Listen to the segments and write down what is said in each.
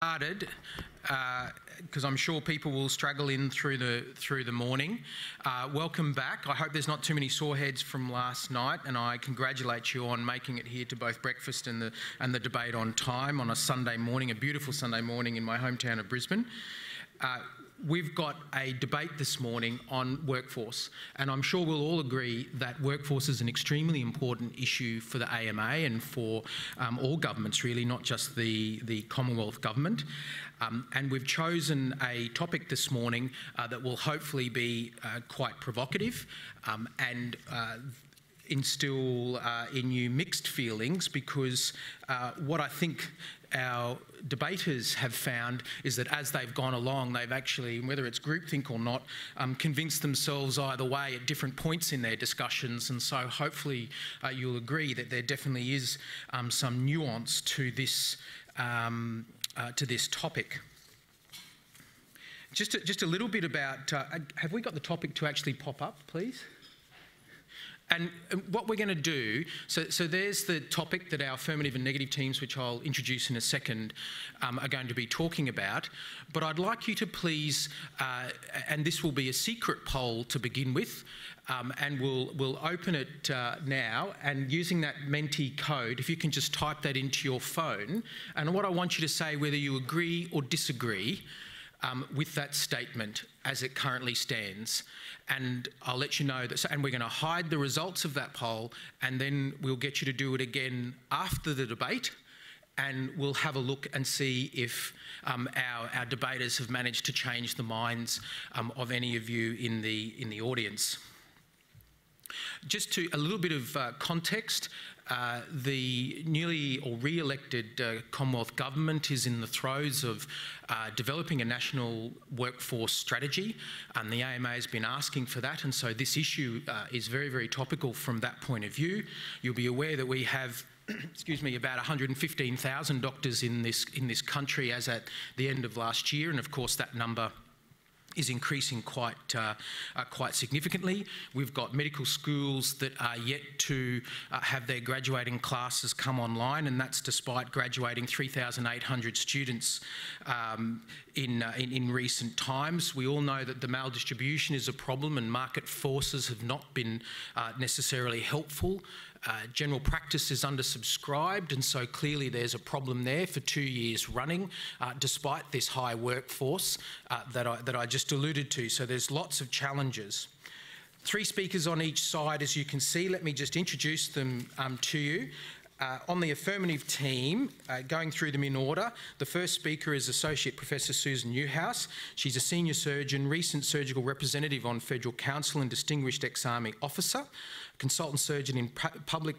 started because uh, I'm sure people will struggle in through the through the morning. Uh, welcome back. I hope there's not too many sore heads from last night, and I congratulate you on making it here to both breakfast and the and the debate on time on a Sunday morning, a beautiful Sunday morning in my hometown of Brisbane. Uh, we've got a debate this morning on workforce, and I'm sure we'll all agree that workforce is an extremely important issue for the AMA and for um, all governments, really, not just the, the Commonwealth Government. Um, and we've chosen a topic this morning uh, that will hopefully be uh, quite provocative um, and uh, instill uh, in you mixed feelings because uh, what I think our debaters have found is that as they've gone along, they've actually, whether it's groupthink or not, um, convinced themselves either way at different points in their discussions. And so hopefully uh, you'll agree that there definitely is um, some nuance to this, um, uh, to this topic. Just a, just a little bit about, uh, have we got the topic to actually pop up, please? And what we're going to do, so, so there's the topic that our affirmative and negative teams, which I'll introduce in a second, um, are going to be talking about. But I'd like you to please, uh, and this will be a secret poll to begin with, um, and we'll, we'll open it uh, now. And using that Menti code, if you can just type that into your phone, and what I want you to say, whether you agree or disagree, um, with that statement as it currently stands. And I'll let you know that, and we're going to hide the results of that poll, and then we'll get you to do it again after the debate. And we'll have a look and see if um, our, our debaters have managed to change the minds um, of any of you in the, in the audience. Just to a little bit of uh, context, uh, the newly or re-elected uh, Commonwealth Government is in the throes of uh, developing a national workforce strategy and the AMA has been asking for that and so this issue uh, is very, very topical from that point of view. You'll be aware that we have excuse me, about 115,000 doctors in this, in this country as at the end of last year and of course that number is increasing quite, uh, uh, quite significantly. We've got medical schools that are yet to uh, have their graduating classes come online, and that's despite graduating 3,800 students um, in, uh, in, in, recent times. We all know that the maldistribution is a problem and market forces have not been uh, necessarily helpful uh, general practice is undersubscribed, and so clearly there's a problem there for two years running, uh, despite this high workforce uh, that, I, that I just alluded to. So there's lots of challenges. Three speakers on each side, as you can see. Let me just introduce them um, to you. Uh, on the affirmative team, uh, going through them in order, the first speaker is Associate Professor Susan Neuhaus. She's a senior surgeon, recent surgical representative on Federal Council and distinguished ex-army officer consultant surgeon in public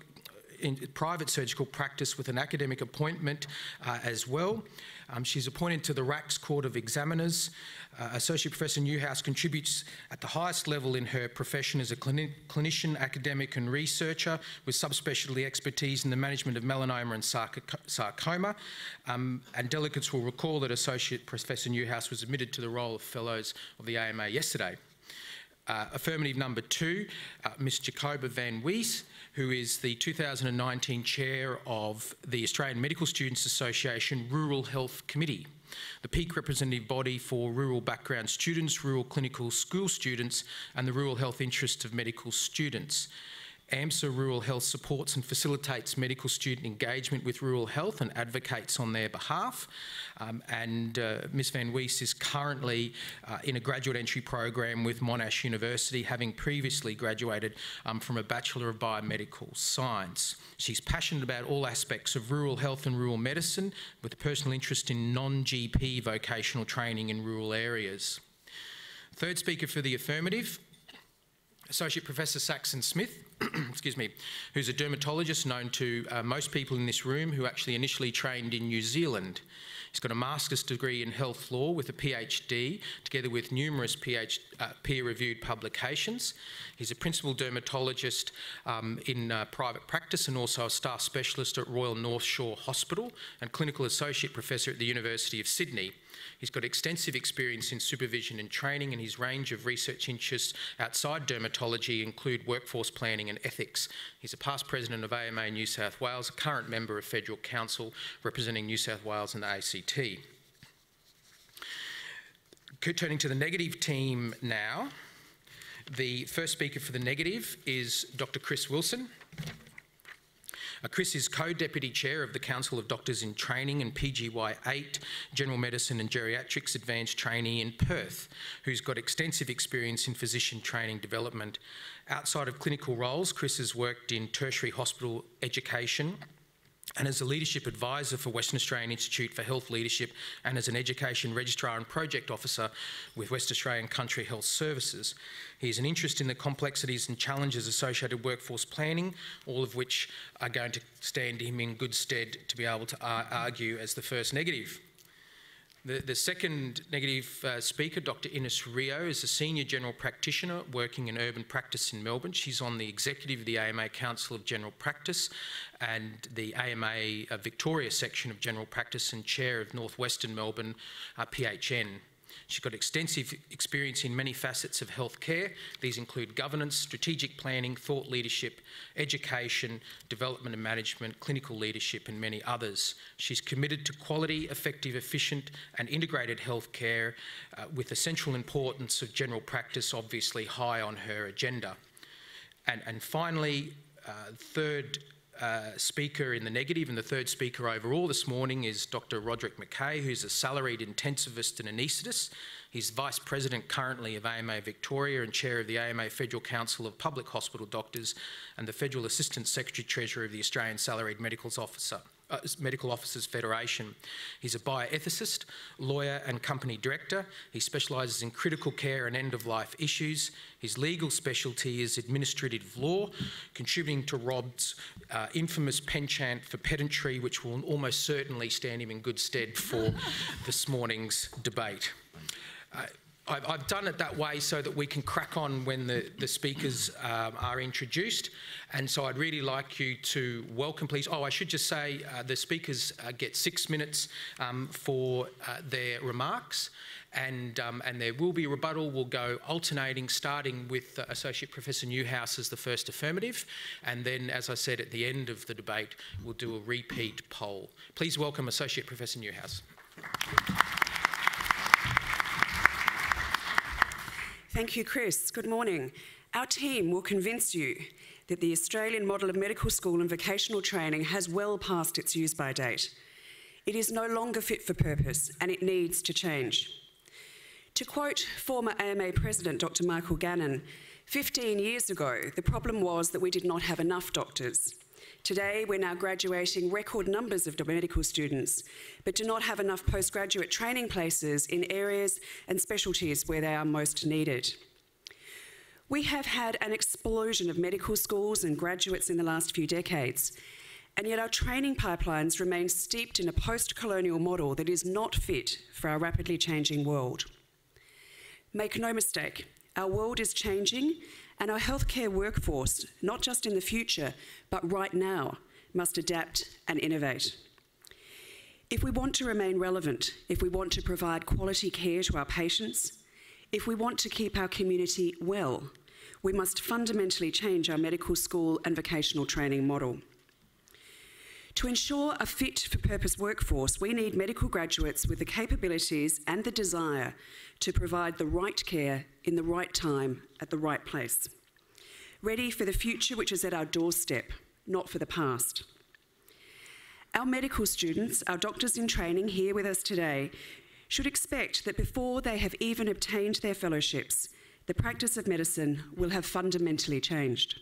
in private surgical practice with an academic appointment uh, as well. Um, she's appointed to the RACS Court of Examiners. Uh, Associate Professor Neuhaus contributes at the highest level in her profession as a clini clinician, academic and researcher with subspecialty expertise in the management of melanoma and sarcoma. Um, and delegates will recall that Associate Professor Neuhaus was admitted to the role of Fellows of the AMA yesterday. Uh, affirmative number two, uh, Ms Jacoba van Wees, who is the 2019 chair of the Australian Medical Students Association Rural Health Committee, the peak representative body for rural background students, rural clinical school students and the rural health interests of medical students. AMSA Rural Health supports and facilitates medical student engagement with rural health and advocates on their behalf. Um, and uh, Ms Van Wees is currently uh, in a graduate entry program with Monash University, having previously graduated um, from a Bachelor of Biomedical Science. She's passionate about all aspects of rural health and rural medicine, with a personal interest in non-GP vocational training in rural areas. Third speaker for the affirmative, Associate Professor Saxon Smith, excuse me, who's a dermatologist known to uh, most people in this room who actually initially trained in New Zealand. He's got a master's degree in health law with a PhD, together with numerous uh, peer-reviewed publications. He's a principal dermatologist um, in uh, private practice and also a staff specialist at Royal North Shore Hospital and clinical associate professor at the University of Sydney. He's got extensive experience in supervision and training, and his range of research interests outside dermatology include workforce planning and ethics. He's a past president of AMA New South Wales, a current member of Federal Council representing New South Wales and the ACT. turning to the negative team now. The first speaker for the negative is Dr. Chris Wilson. Uh, Chris is co-deputy chair of the Council of Doctors in Training and PGY 8 General Medicine and Geriatrics Advanced Trainee in Perth, who's got extensive experience in physician training development. Outside of clinical roles, Chris has worked in tertiary hospital education and as a leadership advisor for Western Australian Institute for Health Leadership and as an education registrar and project officer with West Australian Country Health Services. He has an interest in the complexities and challenges associated workforce planning, all of which are going to stand him in good stead to be able to uh, argue as the first negative. The, the second negative uh, speaker, Dr. Ines Rio, is a senior general practitioner working in urban practice in Melbourne. She's on the executive of the AMA Council of General Practice and the AMA uh, Victoria section of General Practice and chair of Northwestern Melbourne uh, PHN. She's got extensive experience in many facets of healthcare. These include governance, strategic planning, thought leadership, education, development and management, clinical leadership, and many others. She's committed to quality, effective, efficient, and integrated healthcare uh, with the central importance of general practice obviously high on her agenda. And, and finally, uh, third uh, speaker in the negative, and the third speaker overall this morning is Dr. Roderick McKay, who's a salaried intensivist and anaesthetist. He's Vice President currently of AMA Victoria and Chair of the AMA Federal Council of Public Hospital Doctors and the Federal Assistant Secretary Treasurer of the Australian Salaried Medicals Officer uh, Medical Officers Federation. He's a bioethicist, lawyer, and company director. He specialises in critical care and end of life issues. His legal specialty is administrative law, contributing to Rob's uh, infamous penchant for pedantry, which will almost certainly stand him in good stead for this morning's debate. Uh, I've done it that way so that we can crack on when the, the speakers um, are introduced. And so I'd really like you to welcome, please. Oh, I should just say uh, the speakers uh, get six minutes um, for uh, their remarks. And, um, and there will be a rebuttal. We'll go alternating, starting with uh, Associate Professor Neuhaus as the first affirmative. And then, as I said, at the end of the debate, we'll do a repeat poll. Please welcome Associate Professor Neuhaus. Thank you, Chris. Good morning. Our team will convince you that the Australian model of medical school and vocational training has well passed its use by date. It is no longer fit for purpose and it needs to change. To quote former AMA President Dr. Michael Gannon, 15 years ago, the problem was that we did not have enough doctors. Today, we're now graduating record numbers of medical students, but do not have enough postgraduate training places in areas and specialties where they are most needed. We have had an explosion of medical schools and graduates in the last few decades, and yet our training pipelines remain steeped in a post colonial model that is not fit for our rapidly changing world. Make no mistake, our world is changing and our healthcare workforce, not just in the future, but right now, must adapt and innovate. If we want to remain relevant, if we want to provide quality care to our patients, if we want to keep our community well, we must fundamentally change our medical school and vocational training model. To ensure a fit for purpose workforce, we need medical graduates with the capabilities and the desire to provide the right care in the right time at the right place. Ready for the future which is at our doorstep, not for the past. Our medical students, our doctors in training here with us today, should expect that before they have even obtained their fellowships, the practice of medicine will have fundamentally changed.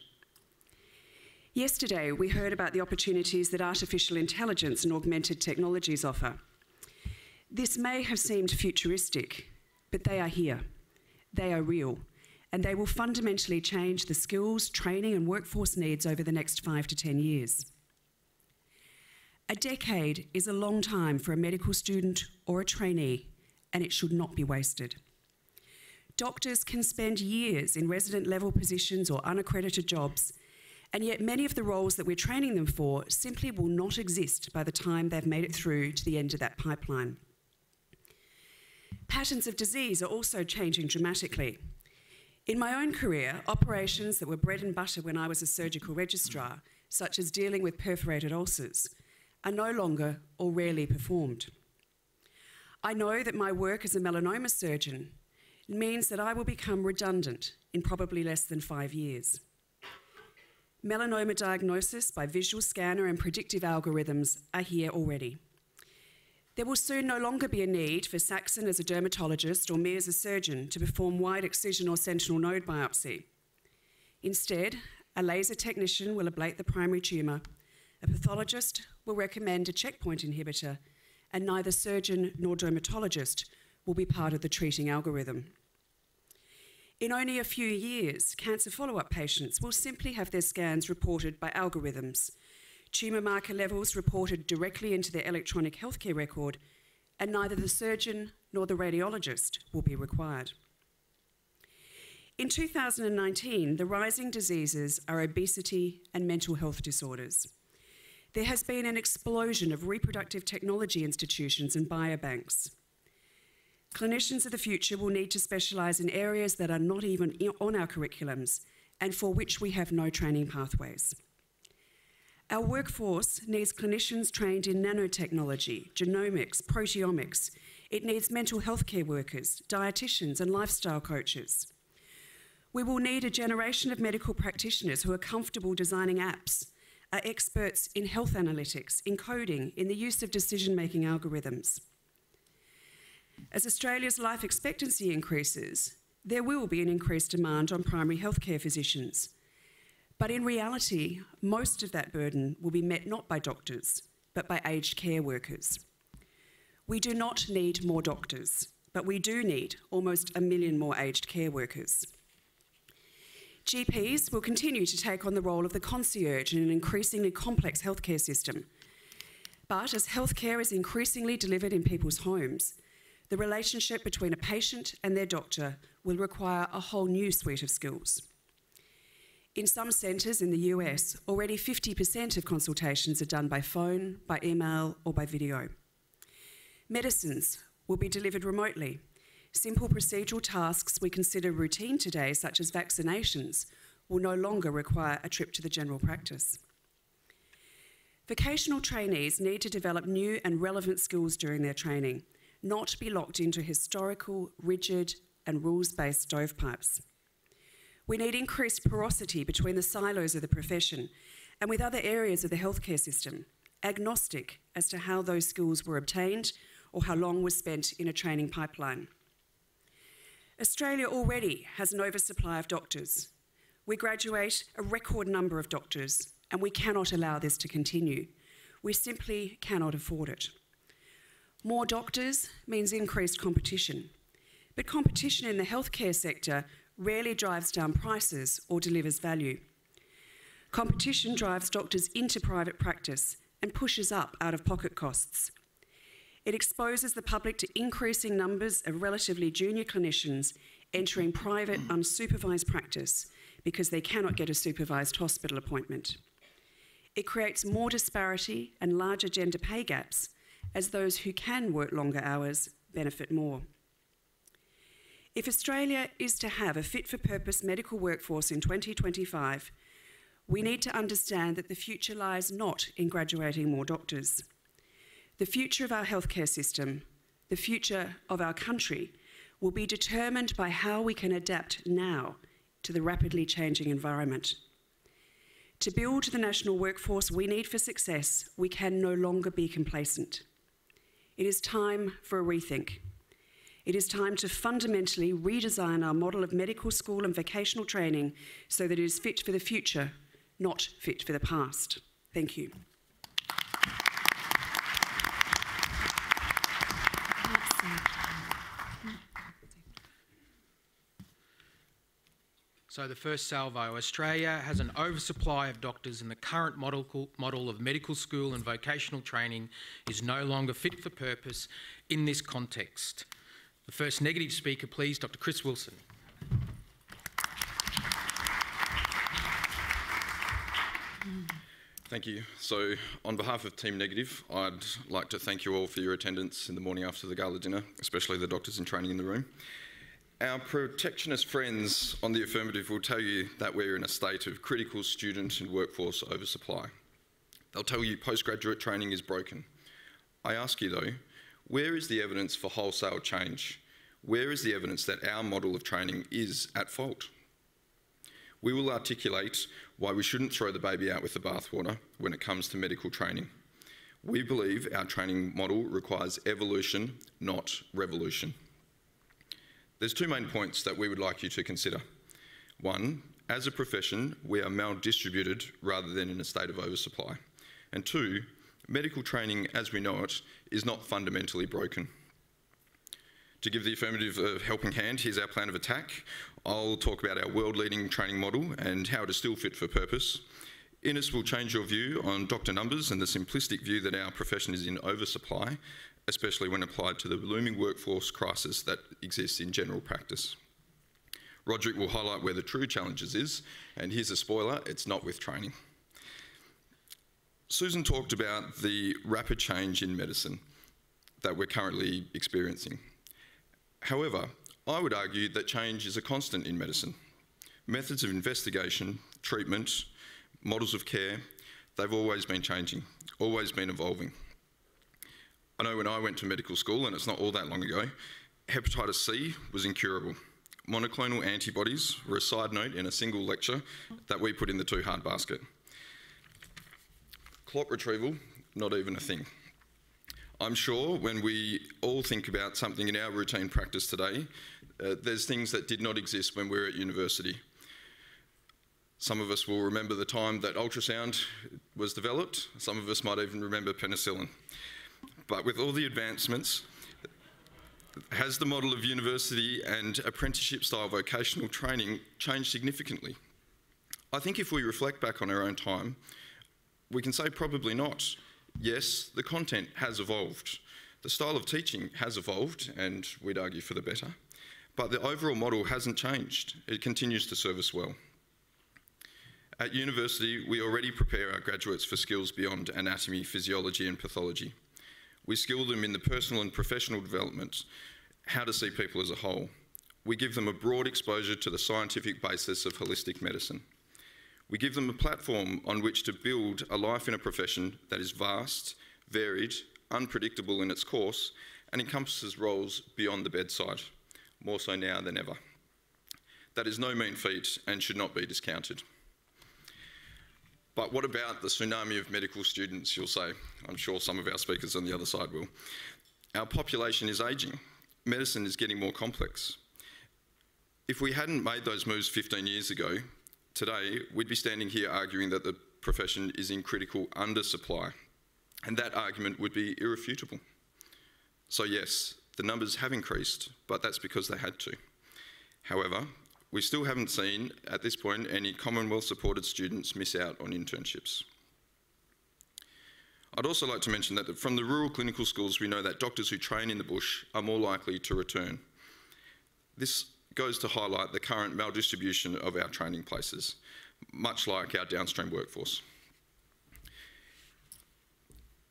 Yesterday, we heard about the opportunities that artificial intelligence and augmented technologies offer. This may have seemed futuristic, but they are here. They are real, and they will fundamentally change the skills, training, and workforce needs over the next five to 10 years. A decade is a long time for a medical student or a trainee, and it should not be wasted. Doctors can spend years in resident level positions or unaccredited jobs, and yet many of the roles that we're training them for simply will not exist by the time they've made it through to the end of that pipeline. Patterns of disease are also changing dramatically. In my own career, operations that were bread and butter when I was a surgical registrar, such as dealing with perforated ulcers, are no longer or rarely performed. I know that my work as a melanoma surgeon means that I will become redundant in probably less than five years. Melanoma diagnosis by visual scanner and predictive algorithms are here already. There will soon no longer be a need for Saxon as a dermatologist or me as a surgeon to perform wide excision or sentinel node biopsy. Instead, a laser technician will ablate the primary tumour, a pathologist will recommend a checkpoint inhibitor, and neither surgeon nor dermatologist will be part of the treating algorithm. In only a few years, cancer follow up patients will simply have their scans reported by algorithms, tumour marker levels reported directly into their electronic healthcare record, and neither the surgeon nor the radiologist will be required. In 2019, the rising diseases are obesity and mental health disorders. There has been an explosion of reproductive technology institutions and biobanks. Clinicians of the future will need to specialise in areas that are not even on our curriculums and for which we have no training pathways. Our workforce needs clinicians trained in nanotechnology, genomics, proteomics. It needs mental health care workers, dietitians, and lifestyle coaches. We will need a generation of medical practitioners who are comfortable designing apps, are experts in health analytics, in coding, in the use of decision making algorithms. As Australia's life expectancy increases, there will be an increased demand on primary healthcare physicians. But in reality, most of that burden will be met not by doctors, but by aged care workers. We do not need more doctors, but we do need almost a million more aged care workers. GPs will continue to take on the role of the concierge in an increasingly complex healthcare system. But as healthcare is increasingly delivered in people's homes, the relationship between a patient and their doctor will require a whole new suite of skills. In some centres in the US, already 50% of consultations are done by phone, by email, or by video. Medicines will be delivered remotely. Simple procedural tasks we consider routine today, such as vaccinations, will no longer require a trip to the general practice. Vocational trainees need to develop new and relevant skills during their training not be locked into historical, rigid, and rules based stovepipes. We need increased porosity between the silos of the profession and with other areas of the healthcare system, agnostic as to how those skills were obtained or how long was spent in a training pipeline. Australia already has an oversupply of doctors. We graduate a record number of doctors, and we cannot allow this to continue. We simply cannot afford it. More doctors means increased competition. But competition in the healthcare sector rarely drives down prices or delivers value. Competition drives doctors into private practice and pushes up out of pocket costs. It exposes the public to increasing numbers of relatively junior clinicians entering private unsupervised practice because they cannot get a supervised hospital appointment. It creates more disparity and larger gender pay gaps as those who can work longer hours benefit more. If Australia is to have a fit for purpose medical workforce in 2025, we need to understand that the future lies not in graduating more doctors. The future of our healthcare system, the future of our country, will be determined by how we can adapt now to the rapidly changing environment. To build the national workforce we need for success, we can no longer be complacent. It is time for a rethink. It is time to fundamentally redesign our model of medical school and vocational training so that it is fit for the future, not fit for the past. Thank you. So the first salvo, Australia has an oversupply of doctors and the current model, model of medical school and vocational training is no longer fit for purpose in this context. The first negative speaker, please, Dr Chris Wilson. Thank you. So, on behalf of Team Negative, I'd like to thank you all for your attendance in the morning after the gala dinner, especially the doctors in training in the room. Our protectionist friends on the affirmative will tell you that we're in a state of critical student and workforce oversupply. They'll tell you postgraduate training is broken. I ask you though, Where is the evidence for wholesale change? Where is the evidence that our model of training is at fault? We will articulate why we shouldn't throw the baby out with the bathwater when it comes to medical training. We believe our training model requires evolution, not revolution. There's two main points that we would like you to consider. One, as a profession, we are maldistributed rather than in a state of oversupply. And two, medical training as we know it is not fundamentally broken. To give the affirmative a helping hand, here's our plan of attack. I'll talk about our world leading training model and how it is still fit for purpose. Ines will change your view on doctor numbers and the simplistic view that our profession is in oversupply, especially when applied to the looming workforce crisis that exists in general practice. Roderick will highlight where the true challenges is, and here's a spoiler, it's not with training. Susan talked about the rapid change in medicine that we're currently experiencing. However, I would argue that change is a constant in medicine. Methods of investigation, treatment, models of care, they've always been changing, always been evolving. I know when I went to medical school, and it's not all that long ago, hepatitis C was incurable monoclonal antibodies were a side note in a single lecture that we put in the too hard basket. Clot retrieval, not even a thing. I'm sure when we all think about something in our routine practice today, uh, there's things that did not exist when we were at university. Some of us will remember the time that ultrasound was developed. Some of us might even remember penicillin. But with all the advancements, has the model of university and apprenticeship style vocational training changed significantly? I think if we reflect back on our own time, we can say probably not. Yes, the content has evolved. The style of teaching has evolved, and we'd argue for the better. But the overall model hasn't changed. It continues to serve us well. At university, we already prepare our graduates for skills beyond anatomy, physiology, and pathology. We skill them in the personal and professional development, how to see people as a whole. We give them a broad exposure to the scientific basis of holistic medicine. We give them a platform on which to build a life in a profession that is vast, varied, unpredictable in its course, and encompasses roles beyond the bedside, more so now than ever. That is no mean feat and should not be discounted. But what about the tsunami of medical students, you'll say? I'm sure some of our speakers on the other side will. Our population is ageing. Medicine is getting more complex. If we hadn't made those moves 15 years ago, today we'd be standing here arguing that the profession is in critical undersupply. And that argument would be irrefutable. So, yes, the numbers have increased, but that's because they had to. However, we still haven't seen, at this point, any Commonwealth supported students miss out on internships. I'd also like to mention that from the rural clinical schools, we know that doctors who train in the bush are more likely to return. This goes to highlight the current maldistribution of our training places, much like our downstream workforce.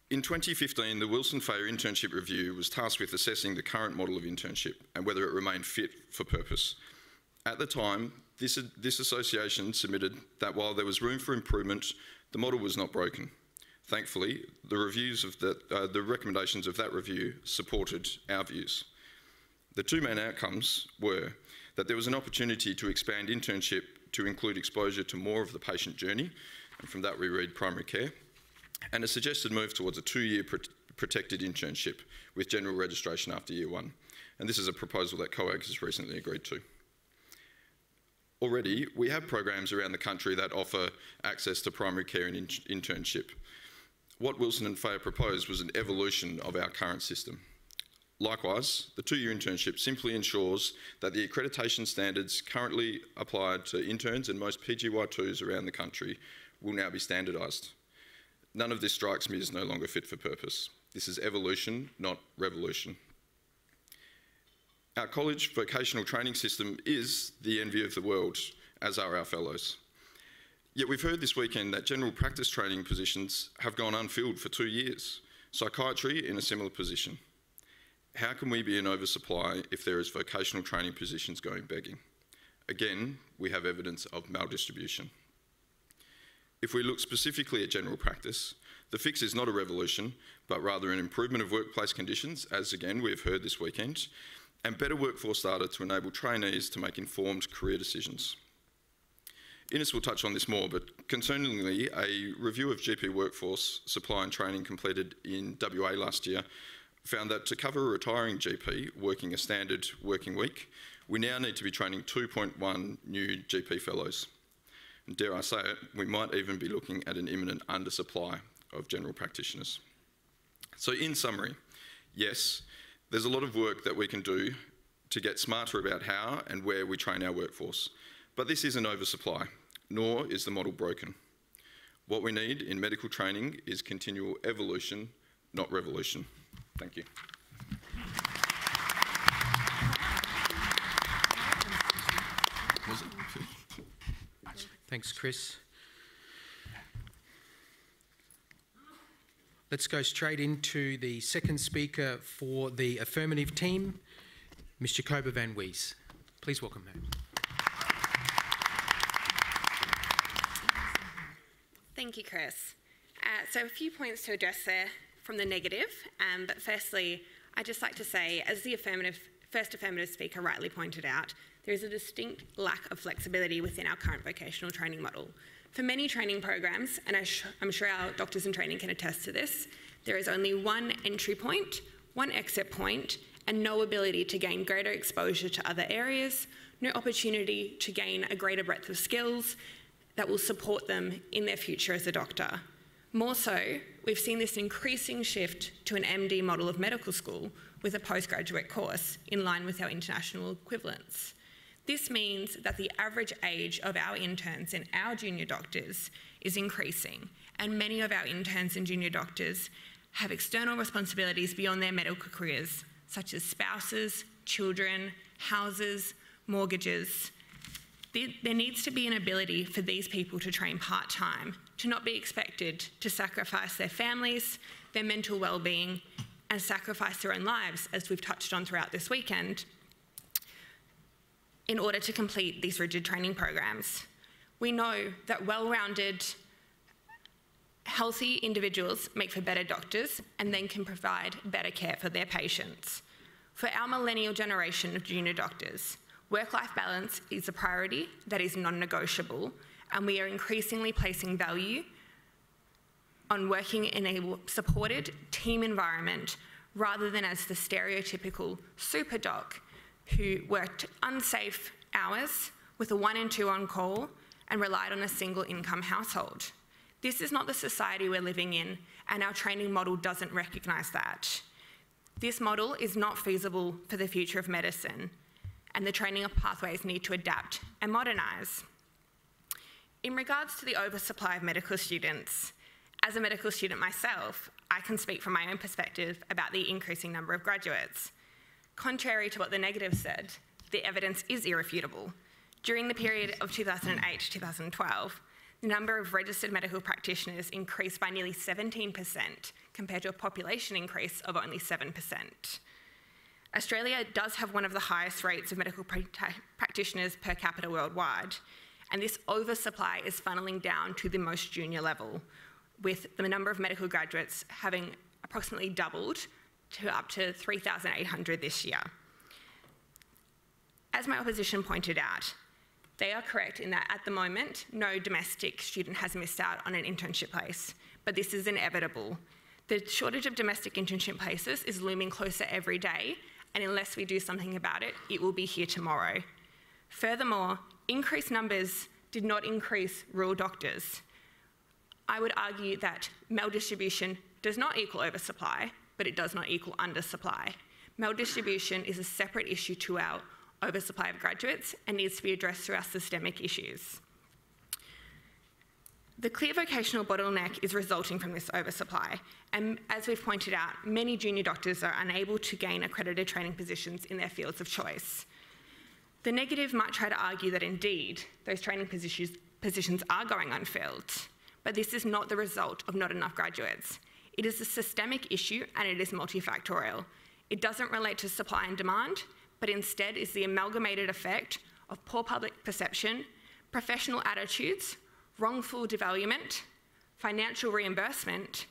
In 2015, the Wilson Feyer Internship Review was tasked with assessing the current model of internship and whether it remained fit for purpose. At the time, this, this association submitted that while there was room for improvement, the model was not broken. Thankfully, the reviews of the, uh, the recommendations of that review supported our views. The two main outcomes were that there was an opportunity to expand internship to include exposure to more of the patient journey, and from that we read primary care, and a suggested move towards a two-year protected internship with general registration after year one. And this is a proposal that COAG has recently agreed to. Already, we have programs around the country that offer access to primary care and in internship. What Wilson and Feyer proposed was an evolution of our current system. Likewise, the two-year internship simply ensures that the accreditation standards currently applied to interns and most PGY2s around the country will now be standardised. None of this strikes me as no longer fit for purpose. This is evolution, not revolution. Our college vocational training system is the envy of the world, as are our fellows. Yet we've heard this weekend that general practice training positions have gone unfilled for two years. Psychiatry in a similar position. How can we be in oversupply if there is vocational training positions going begging? Again, we have evidence of maldistribution. If we look specifically at general practice, The fix is not a revolution, but rather an improvement of workplace conditions, as again we've heard this weekend, and better workforce data to enable trainees to make informed career decisions. Ines will touch on this more, but concerningly, a review of GP workforce supply and training completed in WA last year found that to cover a retiring GP working a standard working week, we now need to be training 2.1 new GP fellows. And dare I say it, we might even be looking at an imminent undersupply of general practitioners. So, in summary, yes, there's a lot of work that we can do to get smarter about how and where we train our workforce. But this isn't oversupply, nor is the model broken. What we need in medical training is continual evolution, not revolution. Thank you. Thanks, Chris. Let's go straight into the second speaker for the affirmative team, Ms. Jacoba van Wees. Please welcome her. Thank you, Chris. Uh, so, a few points to address there from the negative. Um, but firstly, I'd just like to say, as the affirmative, first affirmative speaker rightly pointed out, there is a distinct lack of flexibility within our current vocational training model. For many training programs, and I'm sure our doctors in training can attest to this, there is only one entry point, one exit point, and no ability to gain greater exposure to other areas, no opportunity to gain a greater breadth of skills that will support them in their future as a doctor. More so, we've seen this increasing shift to an MD model of medical school with a postgraduate course in line with our international equivalents. This means that the average age of our interns and our junior doctors is increasing, and many of our interns and junior doctors have external responsibilities beyond their medical careers, such as spouses, children, houses, mortgages. There needs to be an ability for these people to train part time, to not be expected to sacrifice their families, their mental well-being, and sacrifice their own lives, as we've touched on throughout this weekend, in order to complete these rigid training programs. We know that well rounded, healthy individuals make for better doctors and then can provide better care for their patients. For our millennial generation of junior doctors, work life balance is a priority that is non negotiable, and we are increasingly placing value on working in a supported team environment rather than as the stereotypical super doc who worked unsafe hours with a one in two on call and relied on a single income household. This is not the society we're living in, and our training model doesn't recognise that. This model is not feasible for the future of medicine, and the training pathways need to adapt and modernise. In regards to the oversupply of medical students, as a medical student myself, I can speak from my own perspective about the increasing number of graduates. Contrary to what the negative said, the evidence is irrefutable. During the period of 2008 to 2012, the number of registered medical practitioners increased by nearly 17% compared to a population increase of only 7%. Australia does have one of the highest rates of medical practitioners per capita worldwide, and this oversupply is funneling down to the most junior level, with the number of medical graduates having approximately doubled to up to 3,800 this year. As my opposition pointed out, they are correct in that at the moment, no domestic student has missed out on an internship place, but this is inevitable. The shortage of domestic internship places is looming closer every day, and unless we do something about it, it will be here tomorrow. Furthermore, increased numbers did not increase rural doctors. I would argue that maldistribution does not equal oversupply, but it does not equal undersupply. Maldistribution is a separate issue to our oversupply of graduates and needs to be addressed through our systemic issues. The clear vocational bottleneck is resulting from this oversupply, and as we've pointed out, many junior doctors are unable to gain accredited training positions in their fields of choice. The negative might try to argue that indeed those training positions, positions are going unfilled, but this is not the result of not enough graduates. It is a systemic issue and it is multifactorial. It doesn't relate to supply and demand, but instead is the amalgamated effect of poor public perception, professional attitudes, wrongful devaluement, financial reimbursement,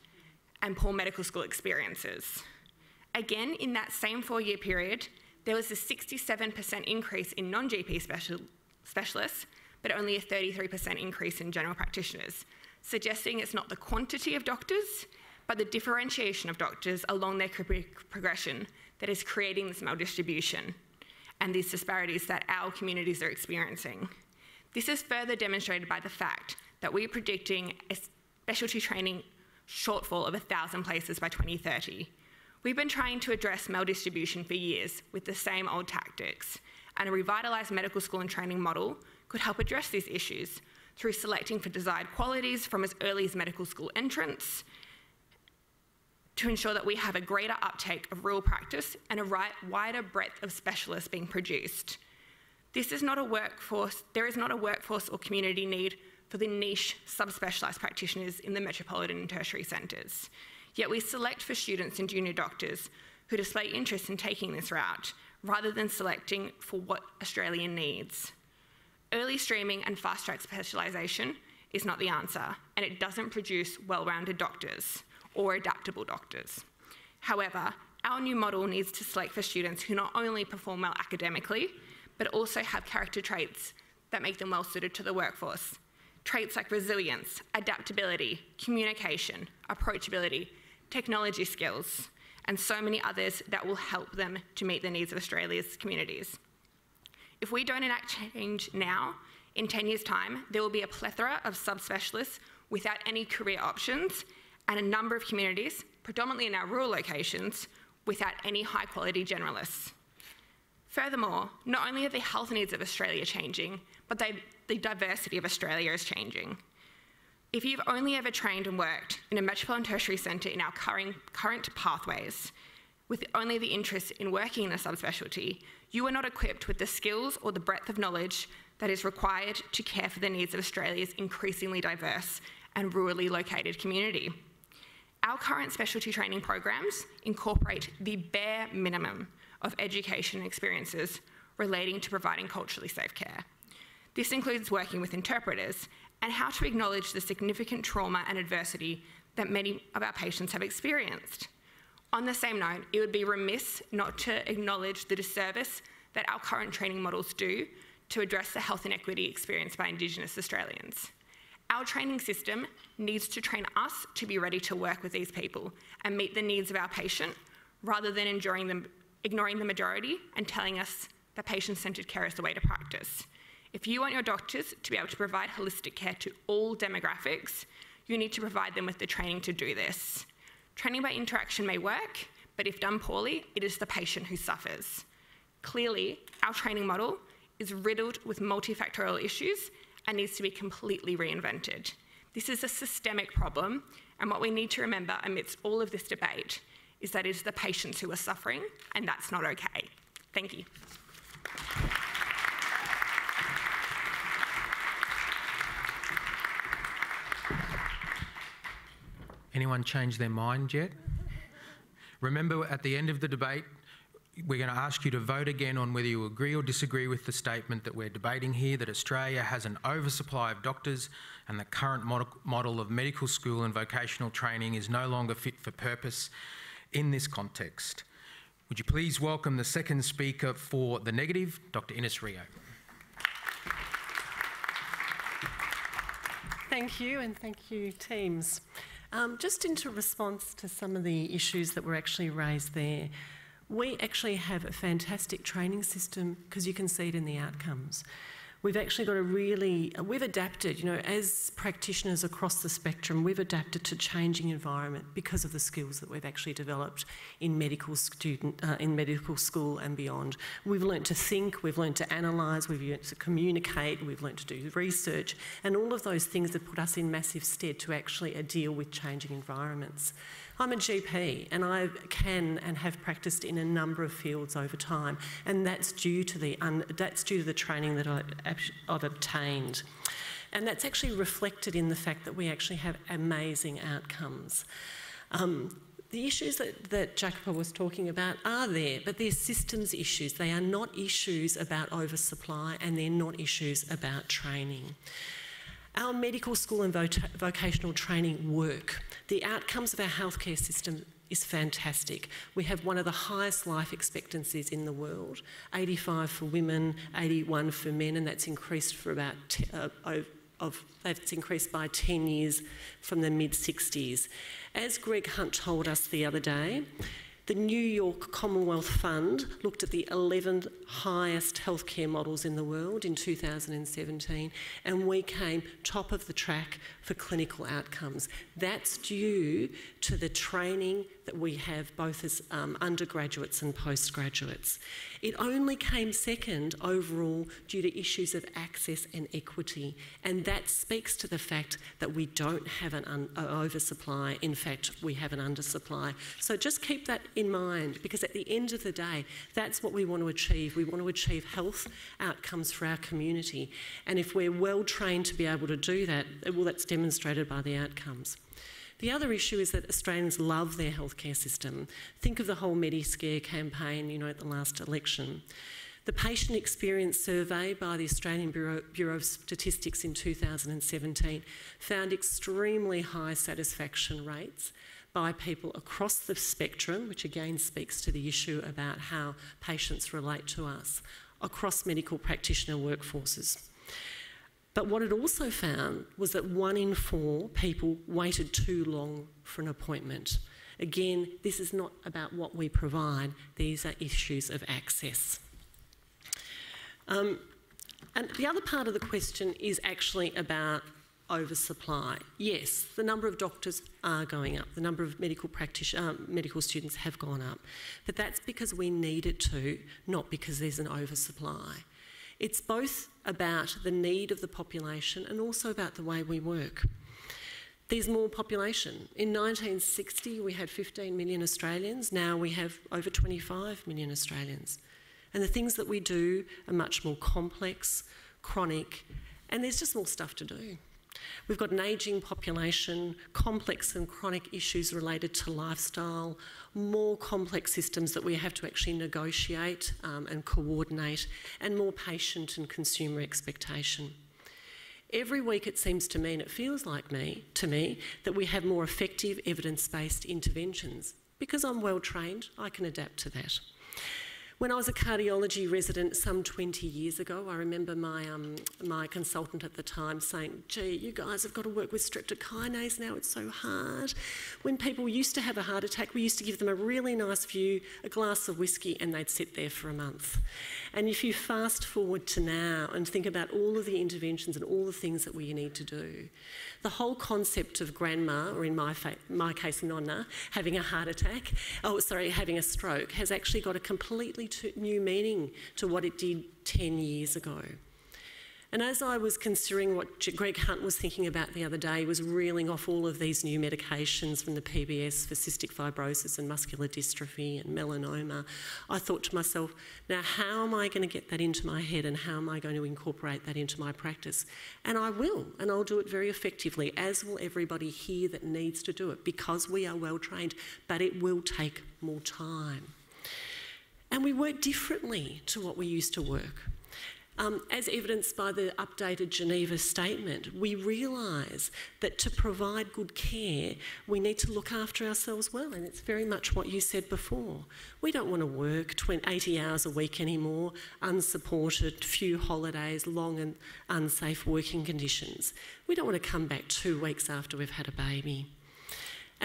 and poor medical school experiences. Again, in that same four year period, there was a 67% increase in non GP special, specialists, but only a 33% increase in general practitioners, suggesting it's not the quantity of doctors, but the differentiation of doctors along their career progression that is creating this maldistribution and these disparities that our communities are experiencing. This is further demonstrated by the fact that we are predicting a specialty training shortfall of 1,000 places by 2030. We've been trying to address maldistribution for years with the same old tactics, and a revitalised medical school and training model could help address these issues through selecting for desired qualities from as early as medical school entrance to ensure that we have a greater uptake of rural practice and a wider breadth of specialists being produced. This is not a workforce, there is not a workforce or community need for the niche subspecialised practitioners in the metropolitan and tertiary centres. Yet we select for students and junior doctors who display interest in taking this route rather than selecting for what Australia needs. Early streaming and fast track specialisation is not the answer, and it doesn't produce well rounded doctors or adaptable doctors. However, our new model needs to select for students who not only perform well academically, but also have character traits that make them well suited to the workforce. Traits like resilience, adaptability, communication, approachability, technology skills, and so many others that will help them to meet the needs of Australia's communities. If we don't enact change now, in 10 years' time, there will be a plethora of subspecialists without any career options and a number of communities, predominantly in our rural locations, without any high quality generalists. Furthermore, not only are the health needs of Australia changing, but they, the diversity of Australia is changing. If you've only ever trained and worked in a metropolitan tertiary centre in our current, current pathways, with only the interest in working in a subspecialty, you are not equipped with the skills or the breadth of knowledge that is required to care for the needs of Australia's increasingly diverse and rurally located community. Our current specialty training programs incorporate the bare minimum of education experiences relating to providing culturally safe care. This includes working with interpreters and how to acknowledge the significant trauma and adversity that many of our patients have experienced. On the same note, it would be remiss not to acknowledge the disservice that our current training models do to address the health inequity experienced by Indigenous Australians. Our training system needs to train us to be ready to work with these people and meet the needs of our patient rather than ignoring the majority and telling us that patient centred care is the way to practice. If you want your doctors to be able to provide holistic care to all demographics, you need to provide them with the training to do this. Training by interaction may work, but if done poorly, it is the patient who suffers. Clearly, our training model is riddled with multifactorial issues and needs to be completely reinvented. This is a systemic problem, and what we need to remember amidst all of this debate is that it is the patients who are suffering, and that's not okay. Thank you. Anyone change their mind yet? Remember, at the end of the debate, we're going to ask you to vote again on whether you agree or disagree with the statement that we're debating here that Australia has an oversupply of doctors and the current model of medical school and vocational training is no longer fit for purpose in this context. Would you please welcome the second speaker for the negative, Dr. Ines Rio. Thank you, and thank you, teams. Um, just into response to some of the issues that were actually raised there. We actually have a fantastic training system because you can see it in the outcomes. We've actually got a really, we've adapted, you know, as practitioners across the spectrum, we've adapted to changing environment because of the skills that we've actually developed in medical student, uh, in medical school and beyond. We've learnt to think, we've learnt to analyse, we've learnt to communicate, we've learnt to do research, and all of those things have put us in massive stead to actually uh, deal with changing environments. I'm a GP and I can and have practiced in a number of fields over time, and that's due to the, that's due to the training that I, I've obtained. And that's actually reflected in the fact that we actually have amazing outcomes. Um, the issues that, that Jacopo was talking about are there, but they're systems issues. They are not issues about oversupply and they're not issues about training. Our medical school and vocational training work. The outcomes of our healthcare system is fantastic. We have one of the highest life expectancies in the world 85 for women, 81 for men, and that's increased for about uh, of that's increased by 10 years from the mid 60s. As Greg Hunt told us the other day, the New York Commonwealth Fund looked at the 11 highest healthcare models in the world in 2017, and we came top of the track for clinical outcomes. That's due to the training that we have both as um, undergraduates and postgraduates. It only came second overall due to issues of access and equity, and that speaks to the fact that we don't have an oversupply. In fact, we have an undersupply. So just keep that in mind because at the end of the day, that's what we want to achieve. We want to achieve health outcomes for our community, and if we're well trained to be able to do that, well, that's demonstrated by the outcomes. The other issue is that Australians love their healthcare system. Think of the whole Mediscare campaign, you know, at the last election. The patient experience survey by the Australian Bureau, Bureau, of Statistics in 2017 found extremely high satisfaction rates by people across the spectrum, which again speaks to the issue about how patients relate to us, across medical practitioner workforces. But what it also found was that one in four people waited too long for an appointment. Again, this is not about what we provide, these are issues of access. Um, and the other part of the question is actually about oversupply. Yes, the number of doctors are going up, the number of medical um, medical students have gone up, but that's because we need it to, not because there's an oversupply. It's both about the need of the population and also about the way we work. There's more population. In 1960, we had 15 million Australians. Now we have over 25 million Australians. And the things that we do are much more complex, chronic, and there's just more stuff to do. We've got an ageing population, complex and chronic issues related to lifestyle, more complex systems that we have to actually negotiate um, and coordinate, and more patient and consumer expectation. Every week it seems to me, and it feels like me, to me, that we have more effective evidence-based interventions. Because I'm well trained, I can adapt to that. When I was a cardiology resident some 20 years ago, I remember my, um, my consultant at the time saying, gee, you guys have got to work with streptokinase now, it's so hard. When people used to have a heart attack, we used to give them a really nice view, a glass of whiskey, and they'd sit there for a month. And if you fast forward to now and think about all of the interventions and all the things that we need to do, the whole concept of grandma, or in my, my case, nonna, having a heart attack, oh, sorry, having a stroke, has actually got a completely new meaning to what it did 10 years ago. And as I was considering what Greg Hunt was thinking about the other day, was reeling off all of these new medications from the PBS for cystic fibrosis and muscular dystrophy and melanoma, I thought to myself, now how am I going to get that into my head and how am I going to incorporate that into my practice? And I will, and I'll do it very effectively, as will everybody here that needs to do it, because we are well trained, but it will take more time. And we work differently to what we used to work. Um, as evidenced by the updated Geneva Statement, we realise that to provide good care, we need to look after ourselves well, and it's very much what you said before. We don't want to work 20, 80 hours a week anymore, unsupported, few holidays, long and unsafe working conditions. We don't want to come back two weeks after we've had a baby.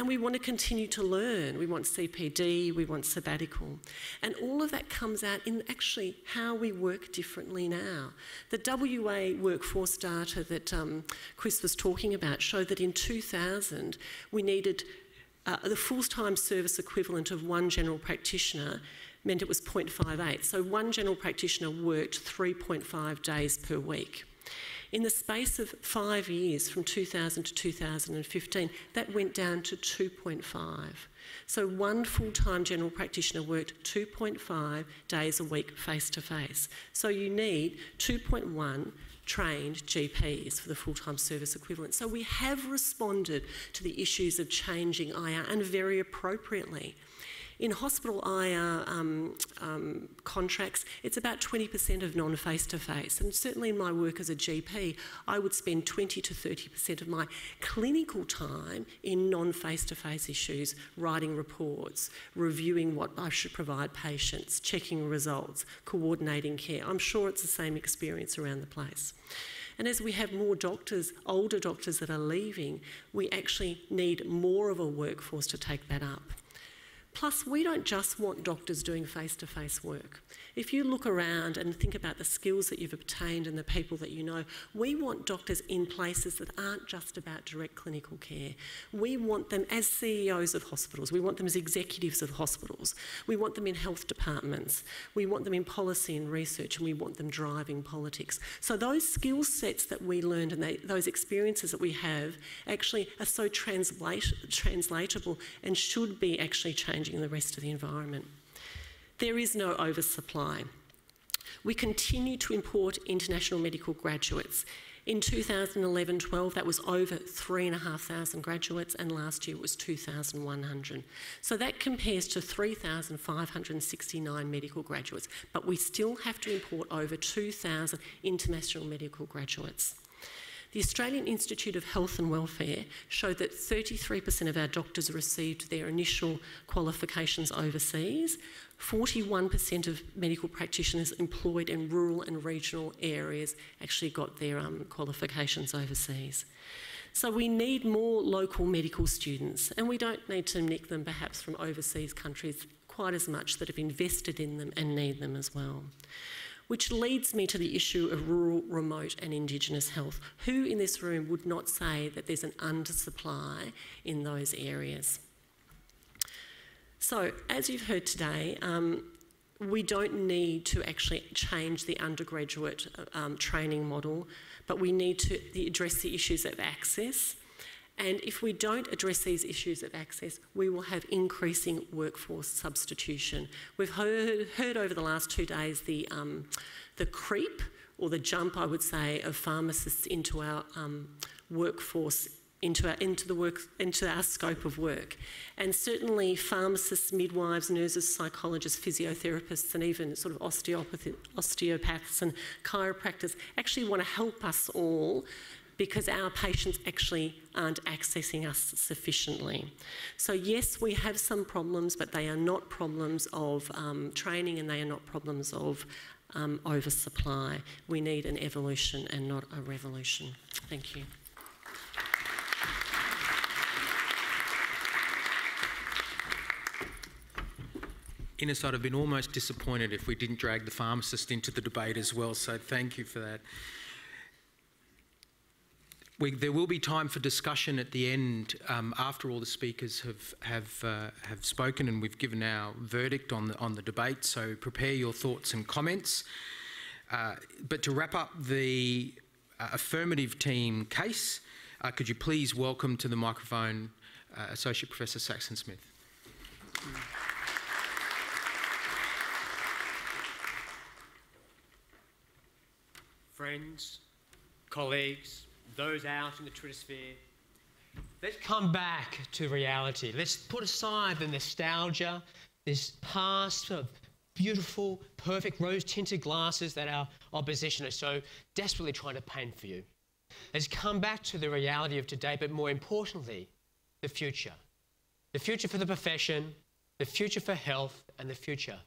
And we want to continue to learn. We want CPD, we want sabbatical. And all of that comes out in actually how we work differently now. The WA workforce data that um, Chris was talking about showed that in 2000 we needed uh, the full time service equivalent of one general practitioner meant it was 0.58. So one general practitioner worked 3.5 days per week. In the space of five years, from 2000 to 2015, that went down to 2.5. So one full time general practitioner worked 2.5 days a week face to face. So you need 2.1 trained GPs for the full time service equivalent. So we have responded to the issues of changing IR and very appropriately. In hospital IR um, um, contracts, it's about 20% of non face to face. And certainly in my work as a GP, I would spend 20 to 30% of my clinical time in non face to face issues, writing reports, reviewing what I should provide patients, checking results, coordinating care. I'm sure it's the same experience around the place. And as we have more doctors, older doctors that are leaving, we actually need more of a workforce to take that up. Plus, we don't just want doctors doing face to face work. If you look around and think about the skills that you've obtained and the people that you know, we want doctors in places that aren't just about direct clinical care. We want them as CEOs of hospitals, we want them as executives of hospitals, we want them in health departments, we want them in policy and research, and we want them driving politics. So, those skill sets that we learned and they, those experiences that we have actually are so translate, translatable and should be actually changing the rest of the environment. There is no oversupply. We continue to import international medical graduates. In 2011 12, that was over 3,500 graduates, and last year it was 2,100. So that compares to 3,569 medical graduates, but we still have to import over 2,000 international medical graduates. The Australian Institute of Health and Welfare showed that 33% of our doctors received their initial qualifications overseas. 41% of medical practitioners employed in rural and regional areas actually got their um, qualifications overseas. So we need more local medical students, and we don't need to nick them perhaps from overseas countries quite as much that have invested in them and need them as well. Which leads me to the issue of rural, remote, and Indigenous health. Who in this room would not say that there's an undersupply in those areas? So, as you've heard today, um, we don't need to actually change the undergraduate um, training model, but we need to address the issues of access and if we don't address these issues of access, we will have increasing workforce substitution. We've heard, heard over the last two days the, um, the creep or the jump, I would say, of pharmacists into our um, workforce into our, into the work into our scope of work. And certainly pharmacists, midwives, nurses, psychologists, physiotherapists, and even sort of osteopaths and chiropractors actually want to help us all because our patients actually aren't accessing us sufficiently. So, yes, we have some problems, but they are not problems of um, training and they are not problems of um, oversupply. We need an evolution and not a revolution. Thank you. Ines, I'd have been almost disappointed if we didn't drag the pharmacist into the debate as well, so thank you for that. We, there will be time for discussion at the end um, after all the speakers have have uh, have spoken and we've given our verdict on the on the debate. So prepare your thoughts and comments. Uh, but to wrap up the uh, affirmative team case, uh, could you please welcome to the microphone uh, Associate Professor Saxon Smith. Friends, colleagues, those out in the Twitter sphere. Let's come back to reality. Let's put aside the nostalgia, this past of beautiful, perfect rose tinted glasses that our opposition is so desperately trying to paint for you. Let's come back to the reality of today, but more importantly, the future. The future for the profession, the future for health, and the future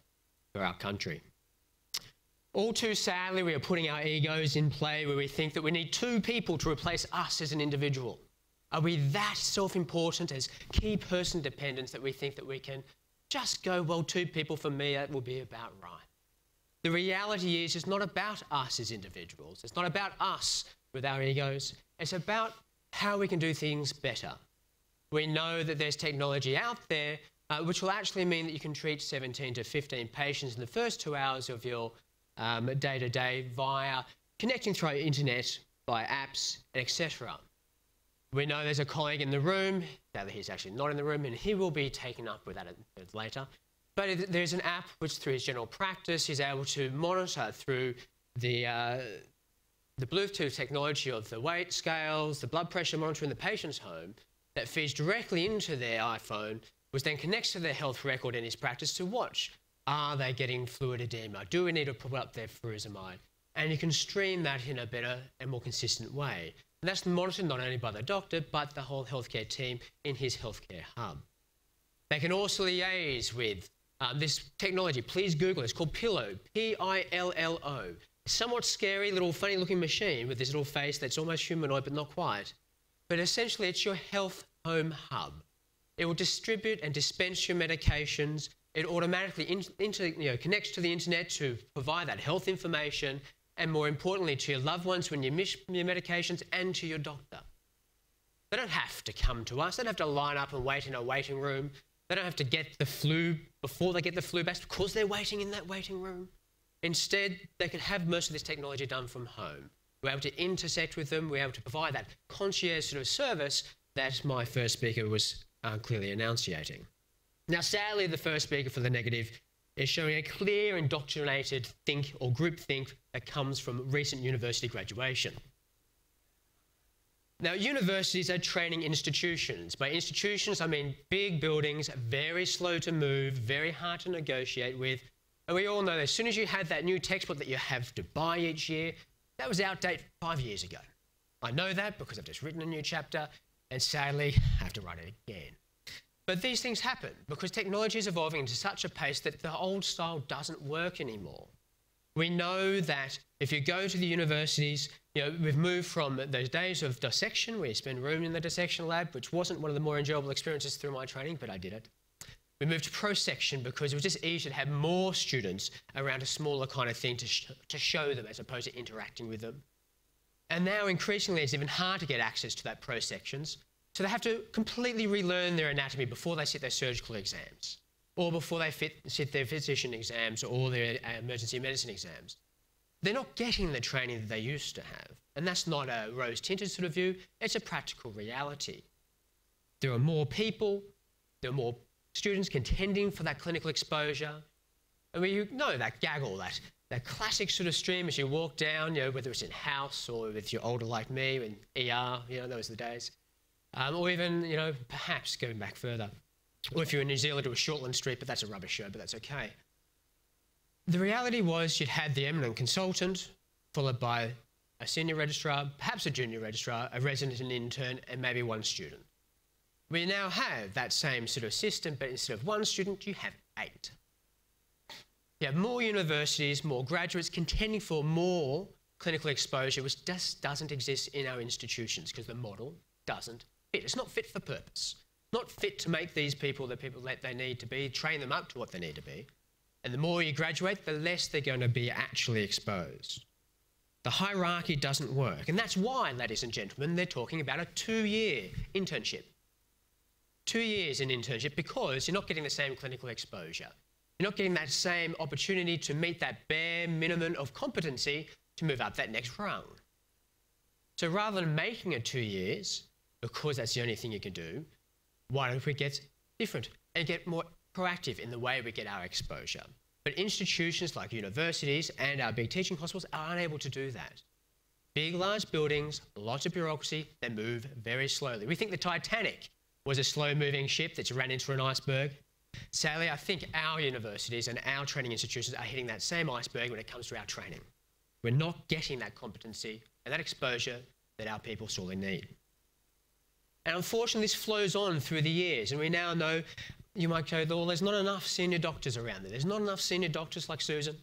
for our country. All too sadly, we are putting our egos in play where we think that we need two people to replace us as an individual. Are we that self important as key person dependents that we think that we can just go, well, two people for me, that will be about right? The reality is, it's not about us as individuals. It's not about us with our egos. It's about how we can do things better. We know that there's technology out there uh, which will actually mean that you can treat 17 to 15 patients in the first two hours of your um, day to day via connecting through internet, via apps, etc. We know there's a colleague in the room, that he's actually not in the room, and he will be taken up with that later. But there's an app which, through his general practice, he's able to monitor through the, uh, the Bluetooth technology of the weight scales, the blood pressure monitor in the patient's home, that feeds directly into their iPhone which then connects to their health record in his practice to watch are they getting fluid edema? Do we need to put up their furosemide? And you can stream that in a better and more consistent way. And that's monitored not only by the doctor, but the whole healthcare team in his healthcare hub. They can also liaise with um, this technology. Please Google it. It's called Pillo, P I L L O. Somewhat scary, little funny looking machine with this little face that's almost humanoid but not quite. But essentially, it's your health home hub. It will distribute and dispense your medications. It automatically in, inter, you know, connects to the internet to provide that health information and, more importantly, to your loved ones when you miss your medications and to your doctor. They don't have to come to us. They don't have to line up and wait in a waiting room. They don't have to get the flu before they get the flu best because they're waiting in that waiting room. Instead, they can have most of this technology done from home. We're able to intersect with them. We're able to provide that concierge sort of service that my first speaker was uh, clearly enunciating. Now, sadly, the first speaker for the negative is showing a clear indoctrinated think or group think that comes from recent university graduation. Now, universities are training institutions. By institutions, I mean big buildings, very slow to move, very hard to negotiate with. And we all know that as soon as you have that new textbook that you have to buy each year, that was outdated five years ago. I know that because I've just written a new chapter, and sadly, I have to write it again. But these things happen because technology is evolving into such a pace that the old style doesn't work anymore. We know that if you go to the universities, you know, we've moved from those days of dissection, where you spend room in the dissection lab, which wasn't one of the more enjoyable experiences through my training, but I did it. We moved to prosection because it was just easier to have more students around a smaller kind of thing to, sh to show them as opposed to interacting with them. And now increasingly it's even hard to get access to that prosections, so they have to completely relearn their anatomy before they sit their surgical exams or before they fit, sit their physician exams or their uh, emergency medicine exams. They're not getting the training that they used to have. And that's not a rose tinted sort of view, it's a practical reality. There are more people, there are more students contending for that clinical exposure. And you know that gaggle, that, that classic sort of stream as you walk down, you know, whether it's in house or if you're older like me, in ER, you know, those are the days. Um, or even, you know, perhaps going back further. Or if you're in New Zealand, it was Shortland Street, but that's a rubbish show, but that's okay. The reality was you'd had the eminent consultant, followed by a senior registrar, perhaps a junior registrar, a resident and intern, and maybe one student. We now have that same sort of system, but instead of one student, you have eight. You have more universities, more graduates contending for more clinical exposure, which just doesn't exist in our institutions because the model doesn't fit. It's not fit for purpose. Not fit to make these people the people that they need to be, train them up to what they need to be. And the more you graduate, the less they're going to be actually exposed. The hierarchy doesn't work. And that's why, ladies and gentlemen, they're talking about a two year internship. Two years in internship because you're not getting the same clinical exposure. You're not getting that same opportunity to meet that bare minimum of competency to move up that next rung. So rather than making it two years, because that's the only thing you can do, why don't we get different and get more proactive in the way we get our exposure? But institutions like universities and our big teaching hospitals are unable to do that. Big, large buildings, lots of bureaucracy, they move very slowly. We think the Titanic was a slow moving ship that's ran into an iceberg. Sadly, I think our universities and our training institutions are hitting that same iceberg when it comes to our training. We're not getting that competency and that exposure that our people sorely need. And unfortunately, this flows on through the years, and we now know you might go, well, there's not enough senior doctors around there. There's not enough senior doctors like Susan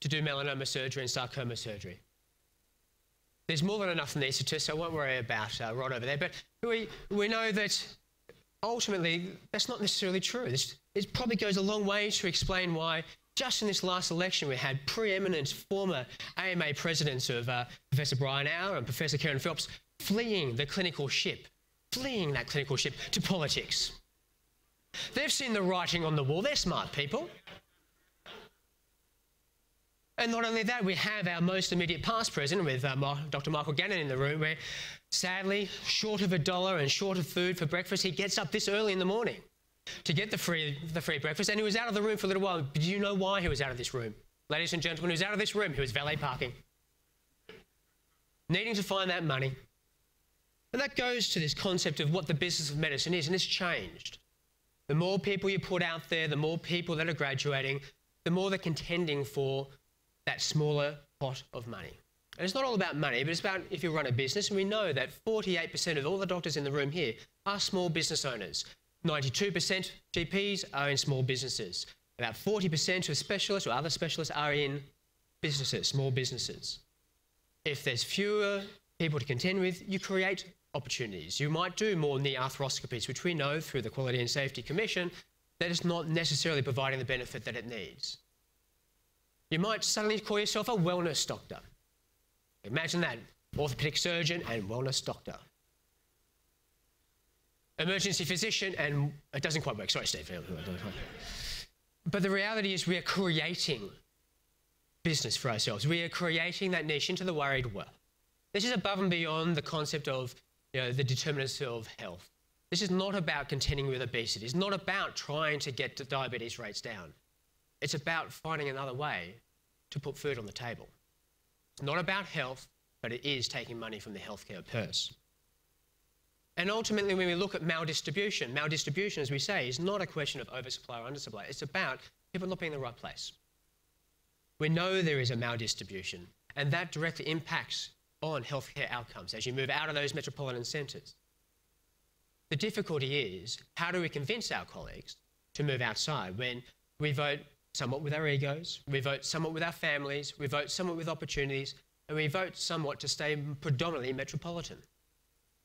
to do melanoma surgery and sarcoma surgery. There's more than enough anaesthetists, so I won't worry about uh, Rod over there. But we, we know that ultimately that's not necessarily true. This, it probably goes a long way to explain why just in this last election we had preeminent former AMA presidents of uh, Professor Brian Owler and Professor Kerryn Phelps fleeing the clinical ship fleeing that clinical ship to politics. They've seen the writing on the wall, they're smart people. And not only that, we have our most immediate past president with uh, Dr. Michael Gannon in the room, where sadly, short of a dollar and short of food for breakfast, he gets up this early in the morning to get the free, the free breakfast. And he was out of the room for a little while. Do you know why he was out of this room? Ladies and gentlemen, he was out of this room. He was valet parking. Needing to find that money and that goes to this concept of what the business of medicine is, and it's changed. The more people you put out there, the more people that are graduating, the more they're contending for that smaller pot of money. And it's not all about money, but it's about if you run a business. And we know that 48% of all the doctors in the room here are small business owners. 92% GPs are in small businesses. About 40% of specialists or other specialists are in businesses, small businesses. If there's fewer people to contend with, you create opportunities. You might do more knee arthroscopies, which we know through the Quality and Safety Commission that it's not necessarily providing the benefit that it needs. You might suddenly call yourself a wellness doctor. Imagine that orthopedic surgeon and wellness doctor. Emergency physician, and it doesn't quite work. Sorry, Steve. But the reality is, we are creating business for ourselves. We are creating that niche into the worried world. This is above and beyond the concept of you know, the determinants of health. This is not about contending with obesity. It's not about trying to get the diabetes rates down. It's about finding another way to put food on the table. It's not about health, but it is taking money from the healthcare purse. And ultimately, when we look at maldistribution, maldistribution, as we say, is not a question of oversupply or undersupply. It's about people not being in the right place. We know there is a maldistribution, and that directly impacts on healthcare outcomes as you move out of those metropolitan centres. The difficulty is how do we convince our colleagues to move outside when we vote somewhat with our egos, we vote somewhat with our families, we vote somewhat with opportunities, and we vote somewhat to stay predominantly metropolitan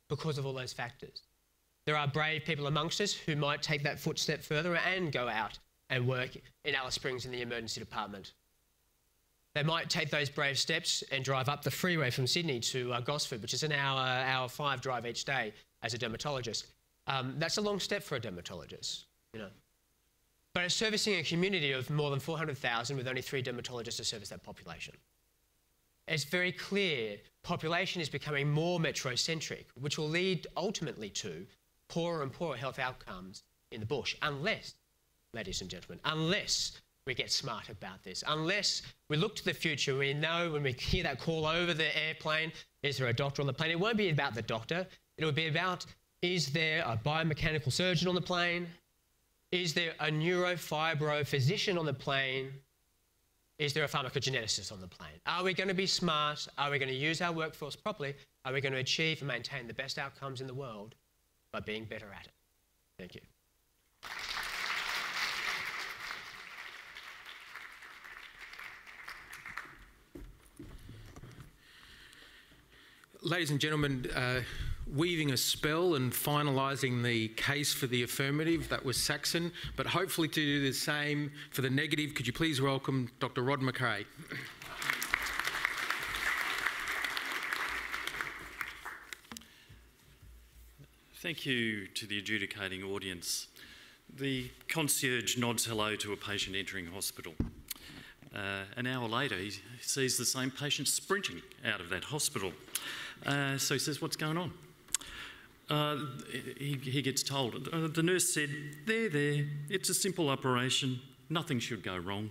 because of all those factors. There are brave people amongst us who might take that footstep further and go out and work in Alice Springs in the emergency department. They might take those brave steps and drive up the freeway from Sydney to uh, Gosford, which is an hour, hour five drive each day as a dermatologist. Um, that's a long step for a dermatologist, you know. But it's servicing a community of more than 400,000 with only three dermatologists to service that population. It's very clear population is becoming more metrocentric, which will lead ultimately to poorer and poorer health outcomes in the bush, unless, ladies and gentlemen, unless we get smart about this, unless we look to the future, we know when we hear that call over the airplane, is there a doctor on the plane? It won't be about the doctor, it'll be about is there a biomechanical surgeon on the plane? Is there a neurofibro physician on the plane? Is there a pharmacogeneticist on the plane? Are we going to be smart? Are we going to use our workforce properly? Are we going to achieve and maintain the best outcomes in the world by being better at it? Thank you. Ladies and gentlemen, uh, weaving a spell and finalising the case for the affirmative, that was Saxon, but hopefully to do the same for the negative, could you please welcome Dr Rod McRae. Thank you to the adjudicating audience. The concierge nods hello to a patient entering hospital. Uh, an hour later, he sees the same patient sprinting out of that hospital. Uh, so he says, What's going on? Uh, he, he, gets told. Uh, the nurse said, There, there, it's a simple operation, nothing should go wrong.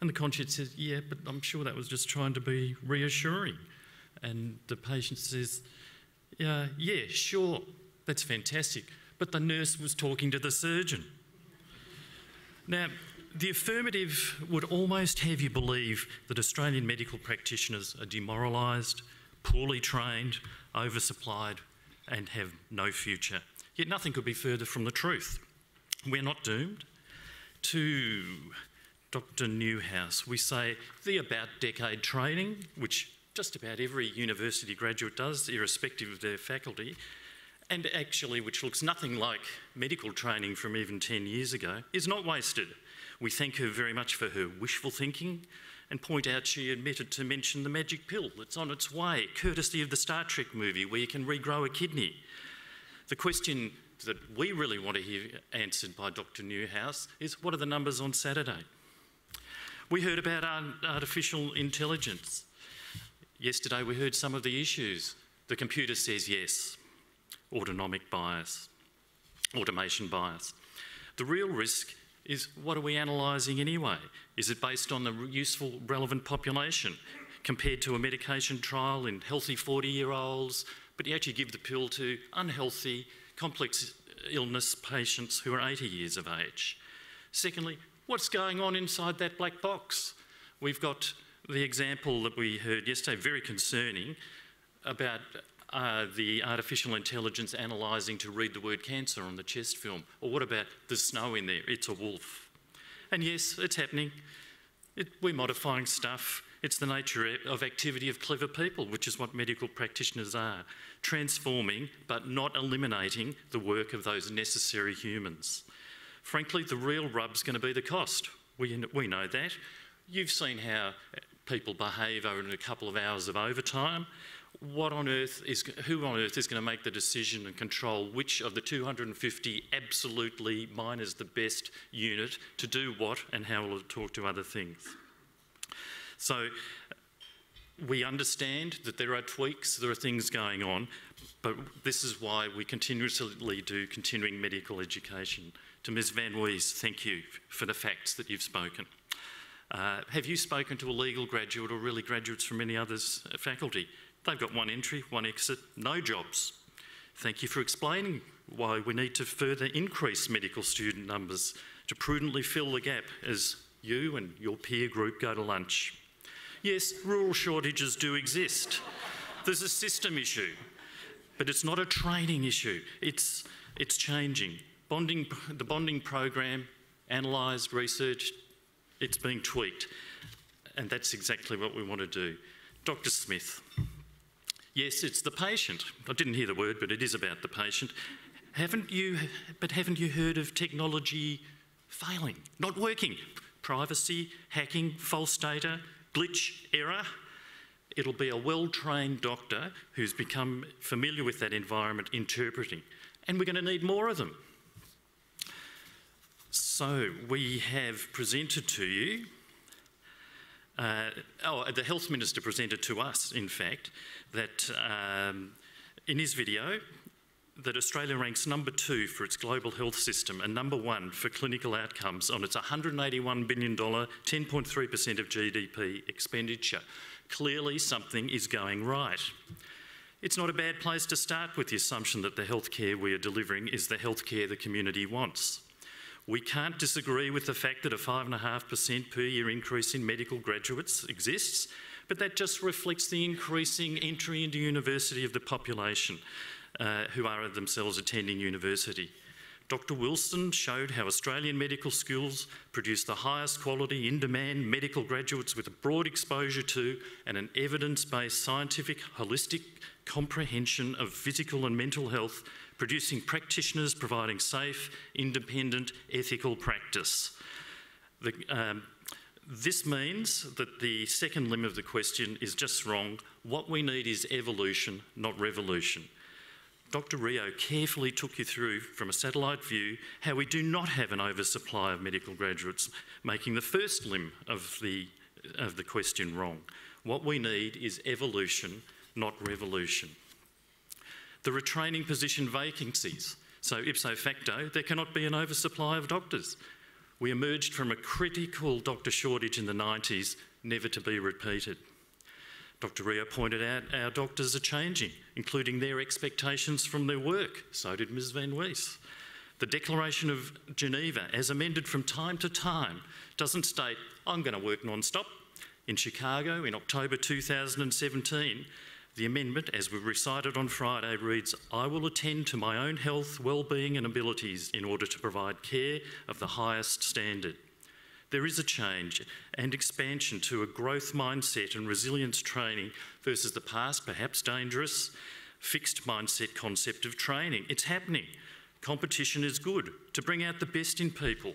And the concierge says, Yeah, but I'm sure that was just trying to be reassuring. And the patient says, Yeah, yeah, sure, that's fantastic. But the nurse was talking to the surgeon. Now, the affirmative would almost have you believe that Australian medical practitioners are demoralised, poorly trained, oversupplied, and have no future. Yet nothing could be further from the truth. We're not doomed. To Dr. Neuhaus, we say the about decade training, which just about every university graduate does, irrespective of their faculty, and actually which looks nothing like medical training from even 10 years ago, is not wasted. We thank her very much for her wishful thinking and point out she admitted to mention the magic pill that's on its way, courtesy of the Star Trek movie where you can regrow a kidney. The question that we really want to hear answered by Dr. Neuhaus is what are the numbers on Saturday? We heard about artificial intelligence. Yesterday we heard some of the issues. The computer says yes, autonomic bias, automation bias. The real risk is what are we analysing anyway? Is it based on the useful, relevant population compared to a medication trial in healthy 40 year olds, but you actually give the pill to unhealthy, complex illness patients who are 80 years of age? Secondly, what's going on inside that black box? We've got the example that we heard yesterday, very concerning, about uh, the artificial intelligence analysing to read the word cancer on the chest film. Or what about the snow in there? It's a wolf. And yes, it's happening. It, we're modifying stuff. It's the nature of activity of clever people, which is what medical practitioners are. Transforming, but not eliminating the work of those necessary humans. Frankly, the real rub's going to be the cost. We, we know that. You've seen how people behave over a couple of hours of overtime what on earth is, who on earth is going to make the decision and control which of the 250 absolutely mine is the best unit to do what and how will it talk to other things? So we understand that there are tweaks, there are things going on, but this is why we continuously do continuing medical education. To Ms Van Wees, thank you for the facts that you've spoken. Uh, have you spoken to a legal graduate or really graduates from any other faculty? They've got one entry, one exit, no jobs. Thank you for explaining why we need to further increase medical student numbers to prudently fill the gap as you and your peer group go to lunch. Yes, rural shortages do exist. There's a system issue, but it's not a training issue. It's, it's changing. Bonding, the bonding program, analysed, researched, it's being tweaked. And that's exactly what we want to do. Dr Smith. Yes, it's the patient. I didn't hear the word, but it is about the patient. Haven't you, but haven't you heard of technology failing, not working? Privacy, hacking, false data, glitch, error. It'll be a well trained doctor who's become familiar with that environment interpreting, and we're going to need more of them. So, we have presented to you uh, oh, the health minister presented to us, in fact, that um, in his video, that Australia ranks number two for its global health system and number one for clinical outcomes on its $181 billion, 10.3% of GDP expenditure. Clearly, something is going right. It's not a bad place to start with the assumption that the healthcare we are delivering is the healthcare the community wants. We can't disagree with the fact that a 5.5% per year increase in medical graduates exists, but that just reflects the increasing entry into university of the population uh, who are themselves attending university. Dr Wilson showed how Australian medical schools produce the highest quality, in demand medical graduates with a broad exposure to and an evidence based scientific, holistic comprehension of physical and mental health producing practitioners providing safe, independent, ethical practice. The, um, this means that the second limb of the question is just wrong. What we need is evolution, not revolution. Dr. Rio carefully took you through from a satellite view how we do not have an oversupply of medical graduates, making the first limb of the, of the question wrong. What we need is evolution, not revolution. There retraining position vacancies, so ipso facto, there cannot be an oversupply of doctors. We emerged from a critical doctor shortage in the 90s, never to be repeated. Dr. Rio pointed out our doctors are changing, including their expectations from their work. So did Ms Van Wees. The Declaration of Geneva, as amended from time to time, doesn't state, I'm going to work non stop. In Chicago in October 2017, the amendment, as we recited on Friday, reads I will attend to my own health, well-being, and abilities in order to provide care of the highest standard. There is a change and expansion to a growth mindset and resilience training versus the past, perhaps dangerous, fixed mindset concept of training. It's happening. Competition is good to bring out the best in people.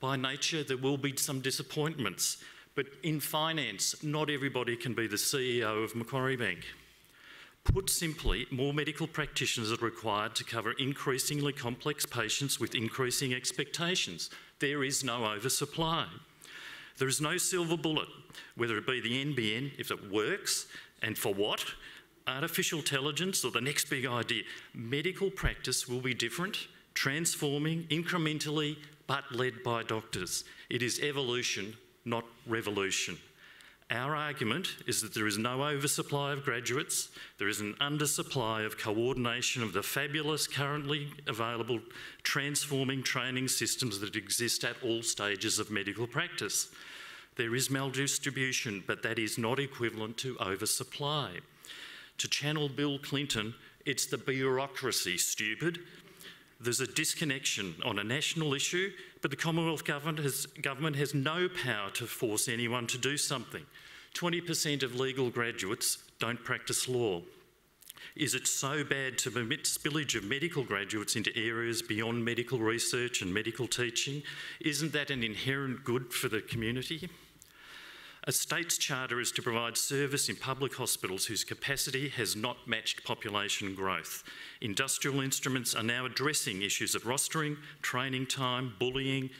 By nature, there will be some disappointments, but in finance, not everybody can be the CEO of Macquarie Bank. Put simply, more medical practitioners are required to cover increasingly complex patients with increasing expectations. There is no oversupply. There is no silver bullet, whether it be the NBN, if it works, and for what, artificial intelligence, or the next big idea. Medical practice will be different, transforming incrementally, but led by doctors. It is evolution, not revolution. Our argument is that there is no oversupply of graduates, there is an undersupply of coordination of the fabulous currently available transforming training systems that exist at all stages of medical practice. There is maldistribution, but that is not equivalent to oversupply. To channel Bill Clinton, it's the bureaucracy, stupid. There's a disconnection on a national issue, but the Commonwealth government has, government has no power to force anyone to do something. 20% of legal graduates don't practice law. Is it so bad to permit spillage of medical graduates into areas beyond medical research and medical teaching? Isn't that an inherent good for the community? A state's charter is to provide service in public hospitals whose capacity has not matched population growth. Industrial instruments are now addressing issues of rostering, training time, bullying,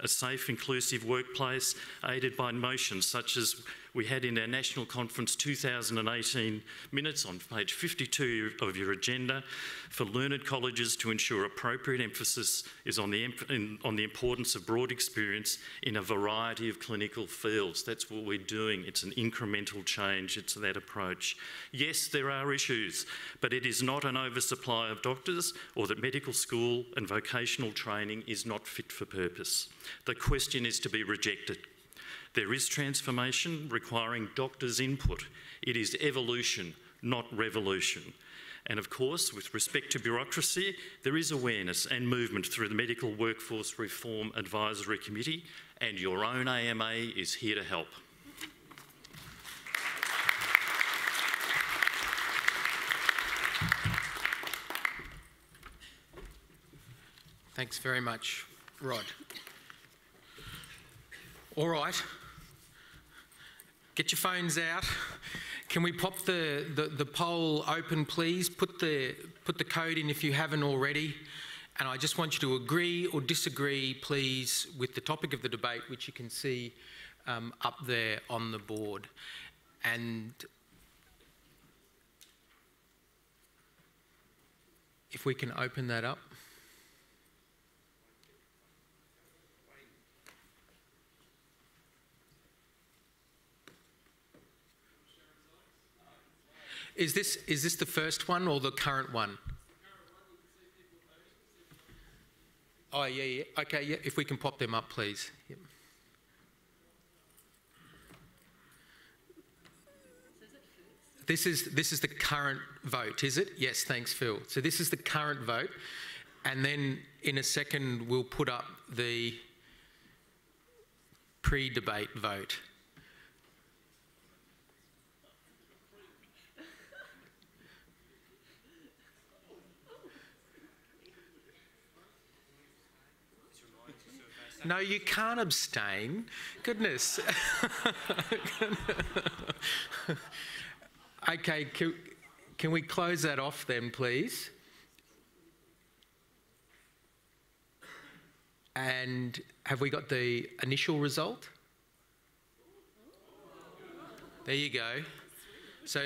a safe, inclusive workplace, aided by motions such as we had in our National Conference 2018 minutes on page 52 of your agenda for learned colleges to ensure appropriate emphasis is on the, in, on the importance of broad experience in a variety of clinical fields. That's what we're doing. It's an incremental change, it's that approach. Yes, there are issues, but it is not an oversupply of doctors or that medical school and vocational training is not fit for purpose. The question is to be rejected. There is transformation requiring doctors' input. It is evolution, not revolution. And of course, with respect to bureaucracy, there is awareness and movement through the Medical Workforce Reform Advisory Committee, and your own AMA is here to help. Thanks very much, Rod. All right. Get your phones out. Can we pop the, the, the poll open, please? Put the, put the code in if you haven't already. And I just want you to agree or disagree, please, with the topic of the debate, which you can see um, up there on the board. And if we can open that up. Is this, is this the first one or the current one? Oh, yeah, yeah. Okay, yeah. If we can pop them up, please. Yep. This is, this is the current vote, is it? Yes, thanks, Phil. So this is the current vote. And then in a second, we'll put up the pre debate vote. No, you can't abstain. Goodness. okay, can, can we close that off then, please? And have we got the initial result? There you go. So,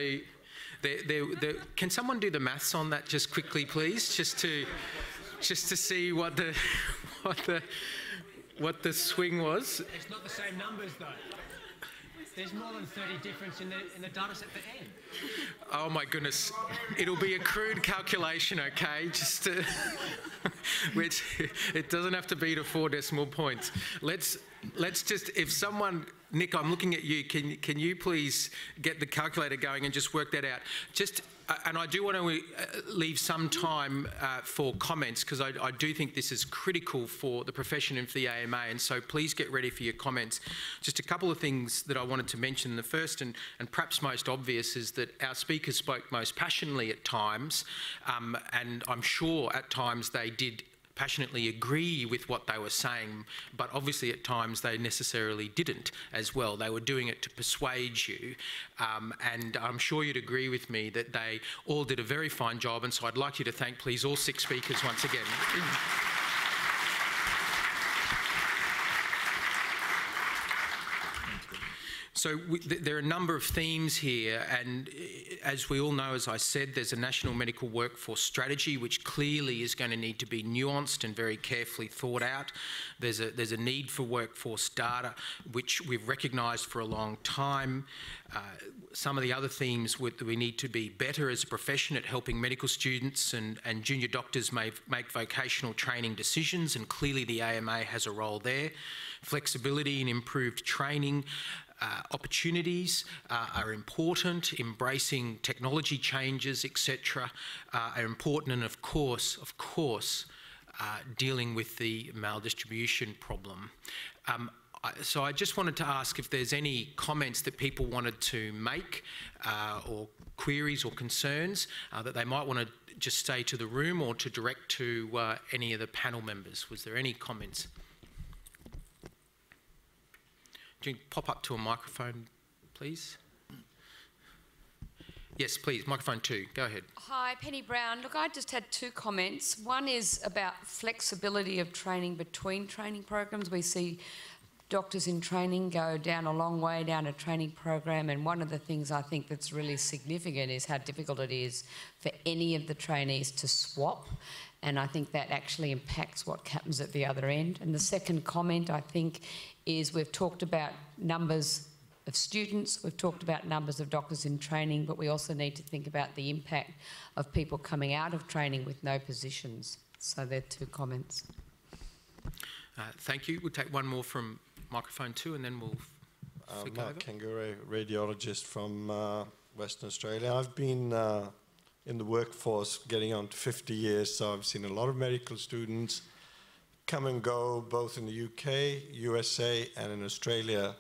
there, there, there, can someone do the maths on that just quickly, please, just to just to see what the what the what the swing was. It's not the same numbers though. There's more than 30 difference in the, in the data set for N. Oh my goodness. It'll be a crude calculation, okay? Just to which it doesn't have to be to four decimal points. Let's let's just if someone Nick, I'm looking at you. Can can you please get the calculator going and just work that out? Just uh, and I do want to uh, leave some time uh, for comments because I, I, do think this is critical for the profession and for the AMA. And so please get ready for your comments. Just a couple of things that I wanted to mention. The first and, and perhaps most obvious is that our speakers spoke most passionately at times, um, and I'm sure at times they did passionately agree with what they were saying, but obviously at times they necessarily didn't as well. They were doing it to persuade you, um, and I'm sure you'd agree with me that they all did a very fine job, and so I'd like you to thank, please, all six speakers once again. So we, th- there are a number of themes here, and uh, as we all know, as I said, there's a national medical workforce strategy which clearly is going to need to be nuanced and very carefully thought out. There's a there's a need for workforce data, which we've recognised for a long time. Uh, some of the other themes that we need to be better as a profession at helping medical students and, and junior doctors make, make vocational training decisions, and clearly the AMA has a role there. Flexibility and improved training. Uh, opportunities uh, are important, embracing technology changes, etc., uh, are important, and of course, of course, uh, dealing with the maldistribution problem. Um, so I just wanted to ask if there's any comments that people wanted to make uh, or queries or concerns uh, that they might want to just say to the room or to direct to uh, any of the panel members. Was there any comments? Do you pop up to a microphone, please? Yes, please, microphone two, go ahead. Hi, Penny Brown. Look, I just had two comments. One is about flexibility of training between training programs. We see doctors in training go down a long way down a training program and one of the things I think that's really significant is how difficult it is for any of the trainees to swap and I think that actually impacts what happens at the other end. And the second comment I think is we've talked about numbers of students, we've talked about numbers of doctors in training, but we also need to think about the impact of people coming out of training with no positions. So they're two comments. Uh, thank you. We'll take one more from microphone two, and then we'll. Uh, Mark Kangure, radiologist from uh, Western Australia. I've been uh, in the workforce getting on to 50 years, so I've seen a lot of medical students come and go, both in the UK, USA, and in Australia.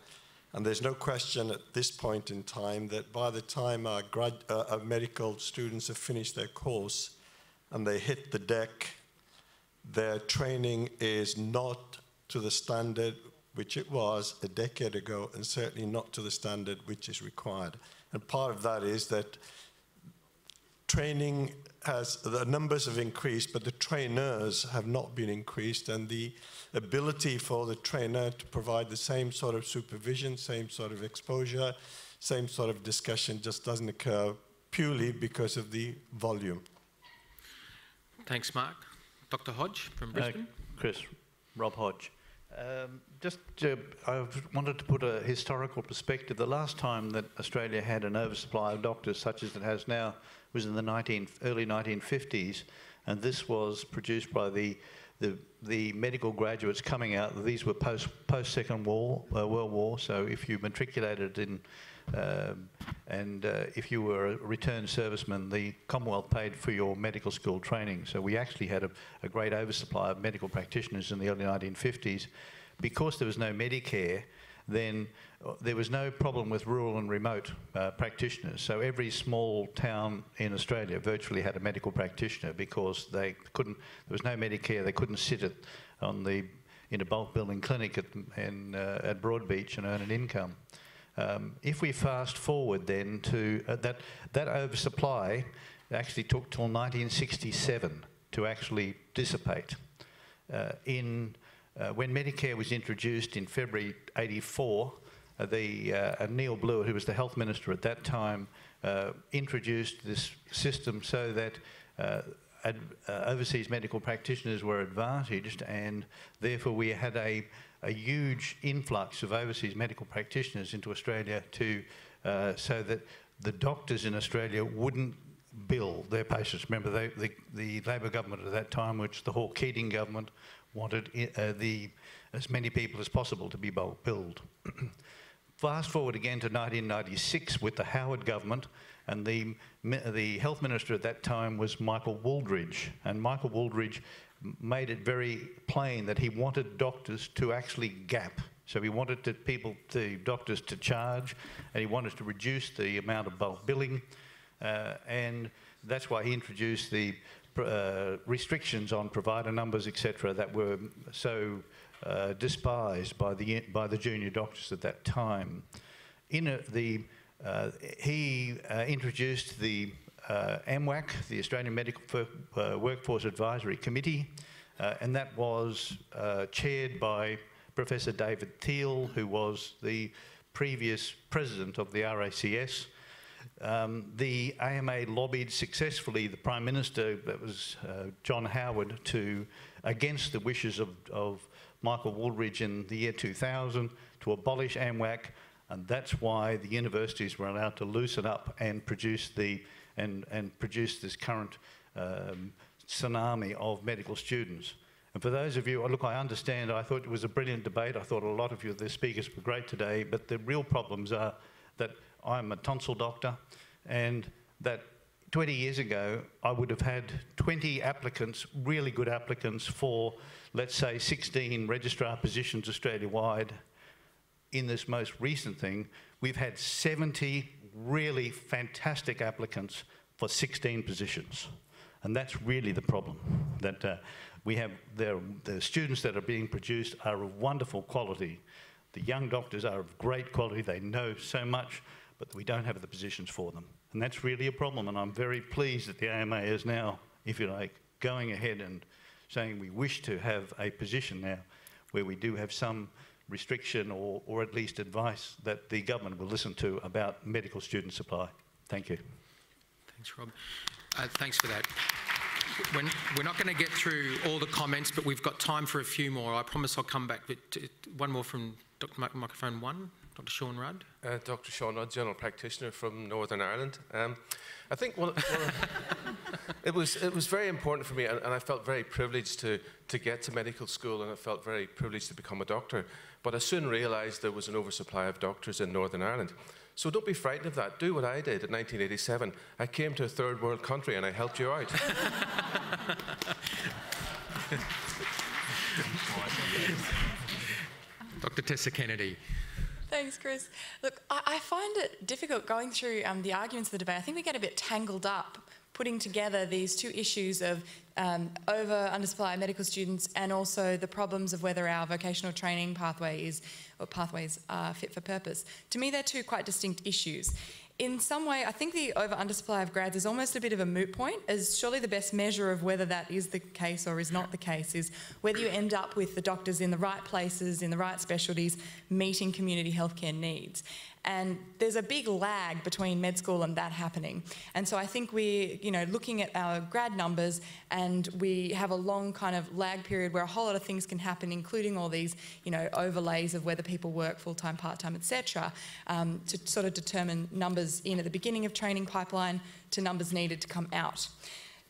And there's no question at this point in time that by the time our, grad, uh, our medical students have finished their course and they hit the deck, their training is not to the standard which it was a decade ago, and certainly not to the standard which is required. And part of that is that training has, the numbers have increased, but the trainers have not been increased, and the ability for the trainer to provide the same sort of supervision, same sort of exposure, same sort of discussion just doesn't occur purely because of the volume. Thanks, Mark. Dr. Hodge from uh, Brisbane. Uh, Chris, Rob Hodge. Um, just to, I wanted to put a historical perspective. The last time that Australia had an oversupply of doctors, such as it has now, was in the 19, early 1950s, and this was produced by the the, the medical graduates coming out. These were post post Second War uh, World War. So if you matriculated in um, and uh, if you were a returned serviceman, the Commonwealth paid for your medical school training. So we actually had a, a great oversupply of medical practitioners in the early 1950s. Because there was no Medicare, then there was no problem with rural and remote uh, practitioners. So every small town in Australia virtually had a medical practitioner because they couldn't. There was no Medicare. They couldn't sit at, on the in a bulk billing clinic at, in, uh, at Broadbeach and earn an income. Um, if we fast forward then to uh, that, that oversupply actually took till 1967 to actually dissipate. Uh, in, uh, when Medicare was introduced in February 84, uh, the, uh, Neil Blewett, who was the health minister at that time, uh, introduced this system so that ad, overseas medical practitioners were advantaged and therefore we had a a huge influx of overseas medical practitioners into Australia to uh, so that the doctors in Australia wouldn't bill their patients. Remember, they, the, the Labor government at that time, which the Hawke Keating government wanted uh, the, as many people as possible to be billed. Fast forward again to 1996 with the Howard government, and the, the health minister at that time was Michael Wooldridge. And Michael Wooldridge made it very plain that he wanted doctors to actually gap. So he wanted to people, the doctors to charge, and he wanted to reduce the amount of bulk billing, uh, and that's why he introduced the uh, restrictions on provider numbers, etc., that were so uh, despised by the by the junior doctors at that time. In a, the uh, he uh, introduced the uh, AMWAC, the Australian Medical uh, Workforce Advisory Committee, and that was chaired by Professor David Theile, who was the previous president of the RACS. Um, the AMA lobbied successfully the Prime Minister, that was uh, John Howard, to against the wishes of, of Michael Wooldridge in the year 2000 to abolish AMWAC, and that's why the universities were allowed to loosen up and produce the and, and produce this current um, tsunami of medical students. And for those of you, look, I understand, I thought it was a brilliant debate. I thought a lot of you, the speakers were great today, but the real problems are that I'm a tonsil doctor and that 20 years ago, I would have had 20 applicants, really good applicants for, let's say, 16 registrar positions Australia-wide. In this most recent thing, we've had 70 really fantastic applicants for 16 positions. And that's really the problem, that uh, we have the, the students that are being produced are of wonderful quality. The young doctors are of great quality, they know so much, but we don't have the positions for them. And that's really a problem, and I'm very pleased that the AMA is now, if you like, going ahead and saying we wish to have a position now where we do have some restriction or, or at least advice that the government will listen to about medical student supply. Thank you. Thanks, Rob. Uh, thanks for that. We're, we're not going to get through all the comments, but we've got time for a few more. I promise I'll come back. But one more from Dr. Microphone one, Dr. Sean Rudd. Uh, Dr. Sean Rudd, general practitioner from Northern Ireland. Um, I think one, one it was it was very important for me, and, and, I felt very privileged to to get to medical school, and I felt very privileged to become a doctor. But I soon realised there was an oversupply of doctors in Northern Ireland. So don't be frightened of that. Do what I did in 1987. I came to a third world country and I helped you out. Dr. Tessa Kennedy. Thanks, Chris. Look, I, I find it difficult going through um, the arguments of the debate. I think we get a bit tangled up putting together these two issues of um, over undersupply medical students and also the problems of whether our vocational training pathway is or pathways are fit for purpose. To me, they're two quite distinct issues in some way, I think the over undersupply of grads is almost a bit of a moot point, as surely the best measure of whether that is the case or is not the case is whether you end up with the doctors in the right places, in the right specialties, meeting community healthcare needs. And there's a big lag between med school and that happening. And so I think we're, you know, looking at our grad numbers and we have a long kind of lag period where a whole lot of things can happen, including all these, you know, overlays of whether people work full-time, part-time, etc., um, to sort of determine numbers in at the beginning of training pipeline to numbers needed to come out.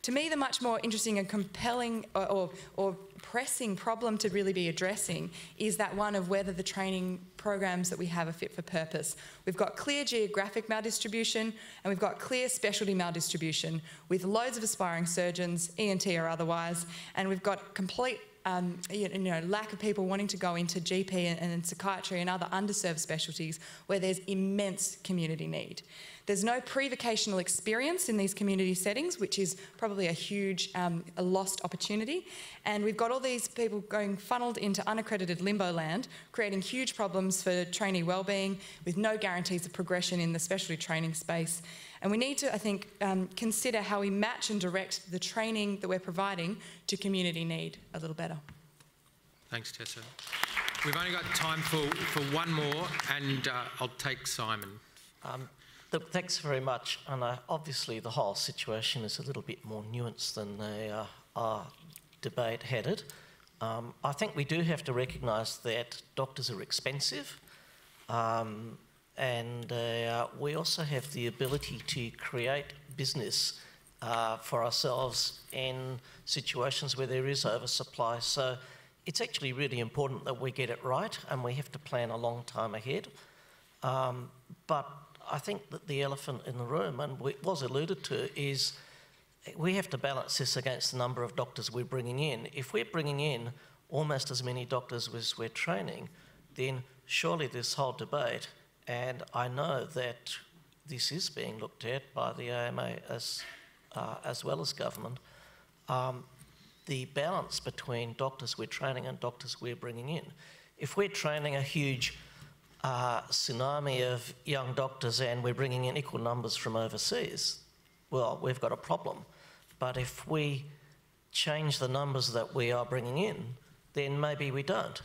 To me, the much more interesting and compelling or, or, or, pressing problem to really be addressing is that one of whether the training programs that we have are fit for purpose. We've got clear geographic maldistribution and we've got clear specialty maldistribution with loads of aspiring surgeons, ENT or otherwise, and we've got complete um, you know, lack of people wanting to go into GP and, and psychiatry and other underserved specialties where there's immense community need. There's no pre-vocational experience in these community settings, which is probably a huge um, a lost opportunity. And we've got all these people going funneled into unaccredited limbo land, creating huge problems for trainee wellbeing with no guarantees of progression in the specialty training space. And we need to, I think, um, consider how we match and direct the training that we're providing to community need a little better. Thanks, Tessa. We've only got time for, for one more, and uh, I'll take Simon. Um, Look, thanks very much. And uh, obviously, the whole situation is a little bit more nuanced than the uh, debate headed. Um, I think we do have to recognise that doctors are expensive, um, and uh, we also have the ability to create business uh, for ourselves in situations where there is oversupply. So it's actually really important that we get it right, and we have to plan a long time ahead. Um, but I think that the elephant in the room, and it was alluded to, is we have to balance this against the number of doctors we're bringing in. If we're bringing in almost as many doctors as we're training, then surely this whole debate, and I know that this is being looked at by the AMA as, uh, as well as government, um, the balance between doctors we're training and doctors we're bringing in. If we're training a huge uh, tsunami of young doctors and we're bringing in equal numbers from overseas, well, we've got a problem. But if we change the numbers that we are bringing in, then maybe we don't.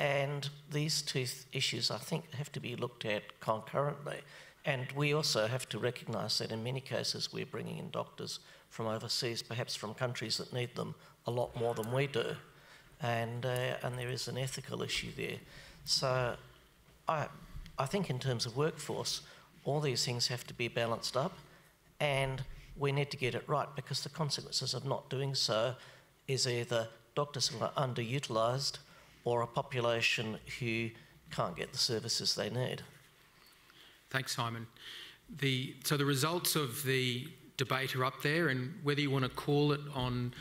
And these two th- issues, I think, have to be looked at concurrently. And we also have to recognise that in many cases we're bringing in doctors from overseas, perhaps from countries that need them a lot more than we do. And, uh, and there is an ethical issue there. So I, I think in terms of workforce, all these things have to be balanced up and we need to get it right because the consequences of not doing so is either doctors who are underutilised or a population who can't get the services they need. Thanks, Simon. The, so the results of the debate are up there, and whether you want to call it on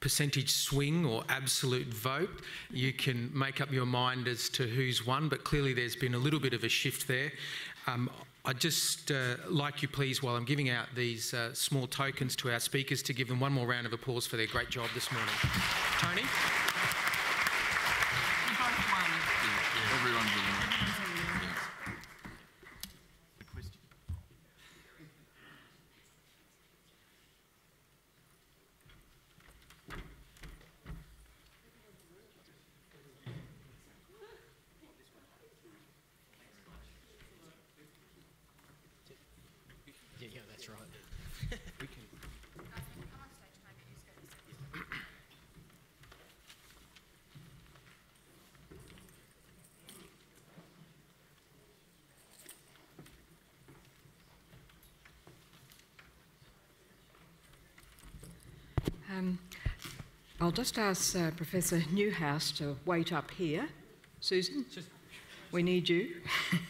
percentage swing or absolute vote, you can make up your mind as to who's won, but clearly there's been a little bit of a shift there. Um, I'd just uh, like you, please, while I'm giving out these uh, small tokens to our speakers, to give them one more round of applause for their great job this morning. Tony? Yeah, that's right. we can. Um, I'll just ask uh, Professor Neuhaus to wait up here. Susan, we need you.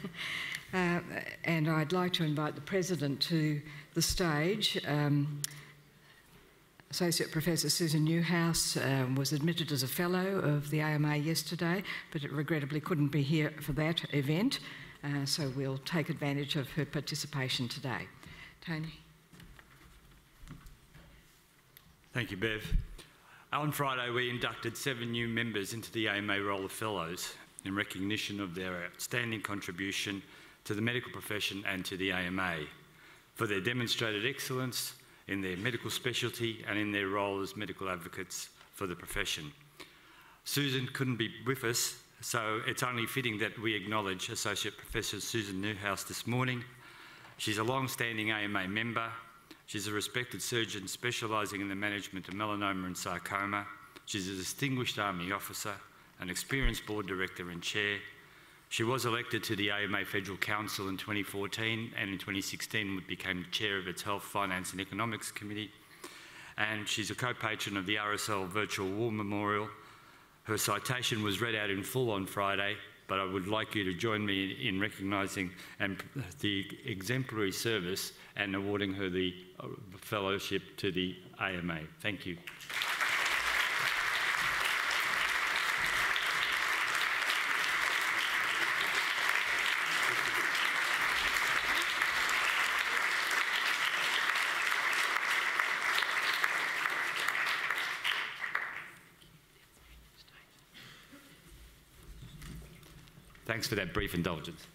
uh, and I'd like to invite the President to the stage. Um, Associate Professor Susan Neuhaus um, was admitted as a Fellow of the AMA yesterday, but it regrettably couldn't be here for that event. Uh, so we'll take advantage of her participation today. Tony. Thank you, Bev. On Friday, we inducted seven new members into the AMA Roll of Fellows in recognition of their outstanding contribution to the medical profession and to the AMA for their demonstrated excellence in their medical specialty and in their role as medical advocates for the profession. Susan couldn't be with us, so it's only fitting that we acknowledge Associate Professor Susan Neuhaus this morning. She's a long-standing AMA member. She's a respected surgeon specialising in the management of melanoma and sarcoma. She's a distinguished Army officer, an experienced board director and chair. She was elected to the AMA Federal Council in 2014 and in 2016 became chair of its Health, Finance and Economics Committee. And she's a co-patron of the RSL Virtual War Memorial. Her citation was read out in full on Friday, but I would like you to join me in recognising the exemplary service and awarding her the uh, fellowship to the AMA. Thank you. Thanks for that brief indulgence.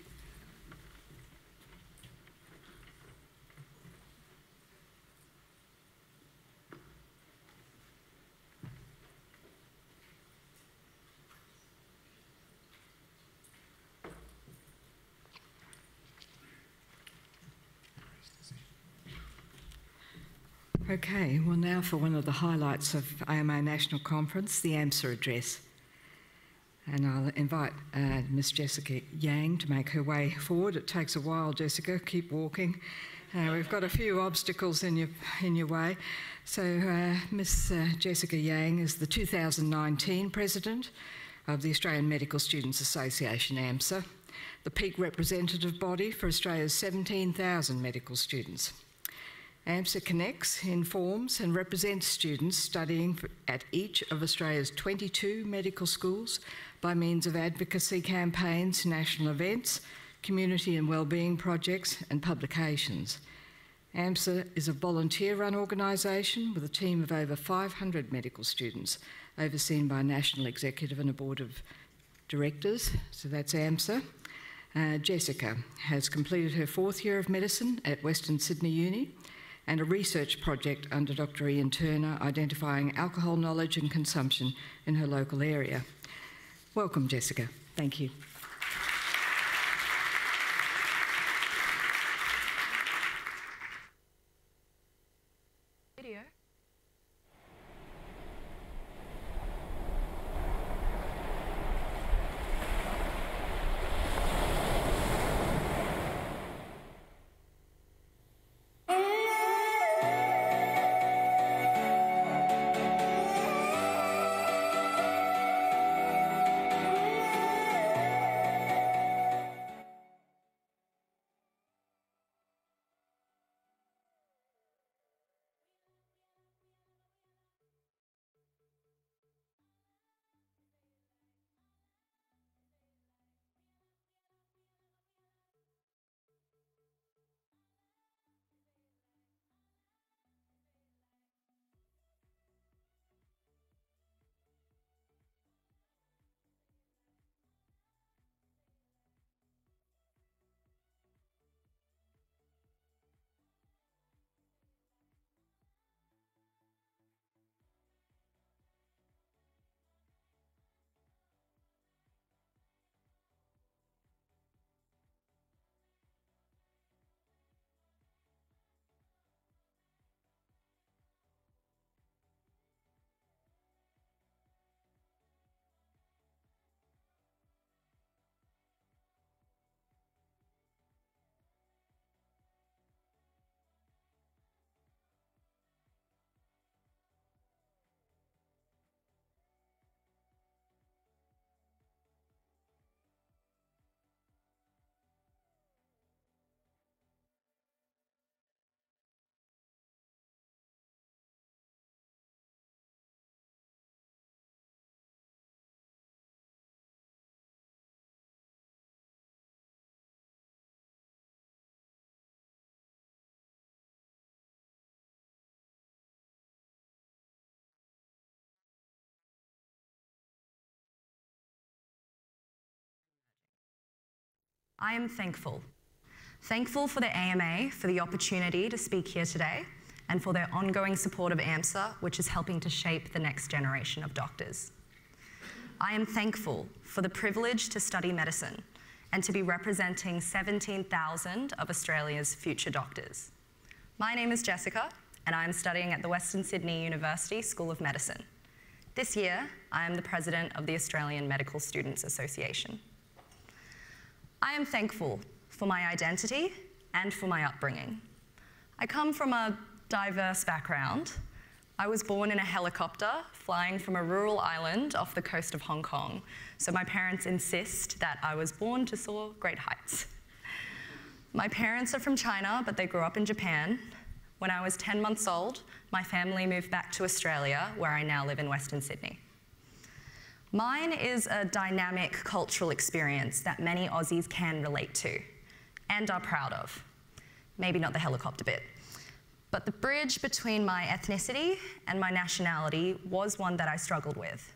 Okay, well, now for one of the highlights of AMA National Conference, the AMSA address. And I'll invite uh, Miss Jessica Yang to make her way forward. It takes a while, Jessica. Keep walking. Uh, we've got a few obstacles in your, in your way. So, uh, Miss uh, Jessica Yang is the 2019 President of the Australian Medical Students Association, AMSA, the peak representative body for Australia's 17,000 medical students. AMSA connects, informs, and represents students studying at each of Australia's 22 medical schools by means of advocacy campaigns, national events, community and wellbeing projects, and publications. AMSA is a volunteer run organisation with a team of over 500 medical students overseen by a national executive and a board of directors, so that's AMSA. Uh, Jessica has completed her fourth year of medicine at Western Sydney Uni and a research project under Dr. Ian Turner identifying alcohol knowledge and consumption in her local area. Welcome, Jessica. Thank you. I am thankful. Thankful for the AMA for the opportunity to speak here today and for their ongoing support of AMSA, which is helping to shape the next generation of doctors. I am thankful for the privilege to study medicine and to be representing 17,000 of Australia's future doctors. My name is Jessica, and I am studying at the Western Sydney University School of Medicine. This year, I am the president of the Australian Medical Students Association. I am thankful for my identity and for my upbringing. I come from a diverse background. I was born in a helicopter flying from a rural island off the coast of Hong Kong, so my parents insist that I was born to soar great heights. My parents are from China, but they grew up in Japan. When I was 10 months old, my family moved back to Australia, where I now live in Western Sydney. Mine is a dynamic cultural experience that many Aussies can relate to and are proud of. Maybe not the helicopter bit. But the bridge between my ethnicity and my nationality was one that I struggled with.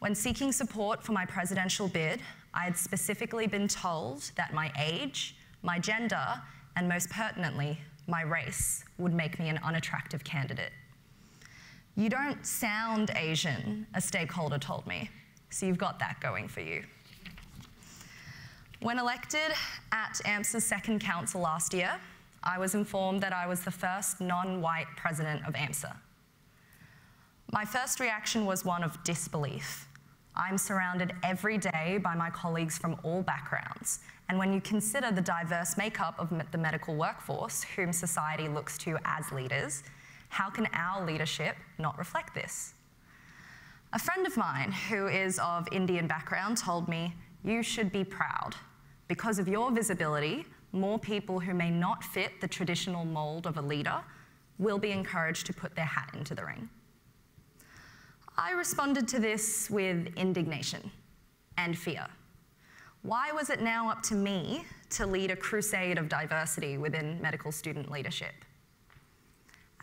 When seeking support for my presidential bid, I had specifically been told that my age, my gender, and most pertinently, my race would make me an unattractive candidate. You don't sound Asian, a stakeholder told me, so you've got that going for you. When elected at AMSA's second council last year, I was informed that I was the first non white president of AMSA. My first reaction was one of disbelief. I'm surrounded every day by my colleagues from all backgrounds, and when you consider the diverse makeup of the medical workforce, whom society looks to as leaders, how can our leadership not reflect this? A friend of mine who is of Indian background told me, You should be proud. Because of your visibility, more people who may not fit the traditional mould of a leader will be encouraged to put their hat into the ring. I responded to this with indignation and fear. Why was it now up to me to lead a crusade of diversity within medical student leadership?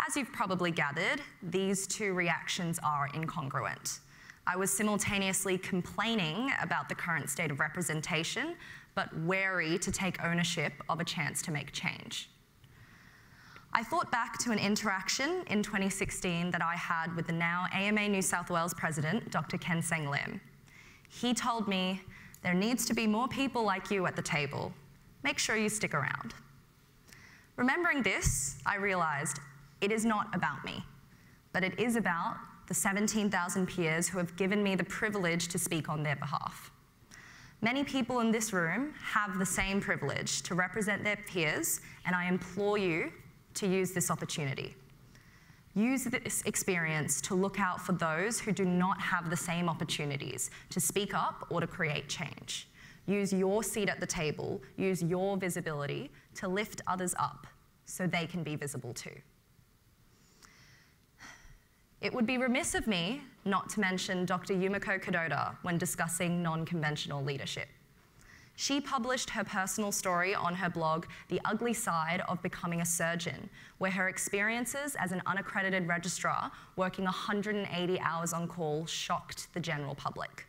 As you've probably gathered, these two reactions are incongruent. I was simultaneously complaining about the current state of representation, but wary to take ownership of a chance to make change. I thought back to an interaction in 2016 that I had with the now AMA New South Wales president, Dr. Kean-Seng Lim. He told me, There needs to be more people like you at the table. Make sure you stick around. Remembering this, I realised it is not about me, but it is about the 17,000 peers who have given me the privilege to speak on their behalf. Many people in this room have the same privilege to represent their peers, and I implore you to use this opportunity. Use this experience to look out for those who do not have the same opportunities to speak up or to create change. Use your seat at the table, use your visibility to lift others up so they can be visible too. It would be remiss of me not to mention Dr. Yumiko Kadota when discussing non conventional leadership. She published her personal story on her blog, The Ugly Side of Becoming a Surgeon, where her experiences as an unaccredited registrar working 180 hours on call shocked the general public.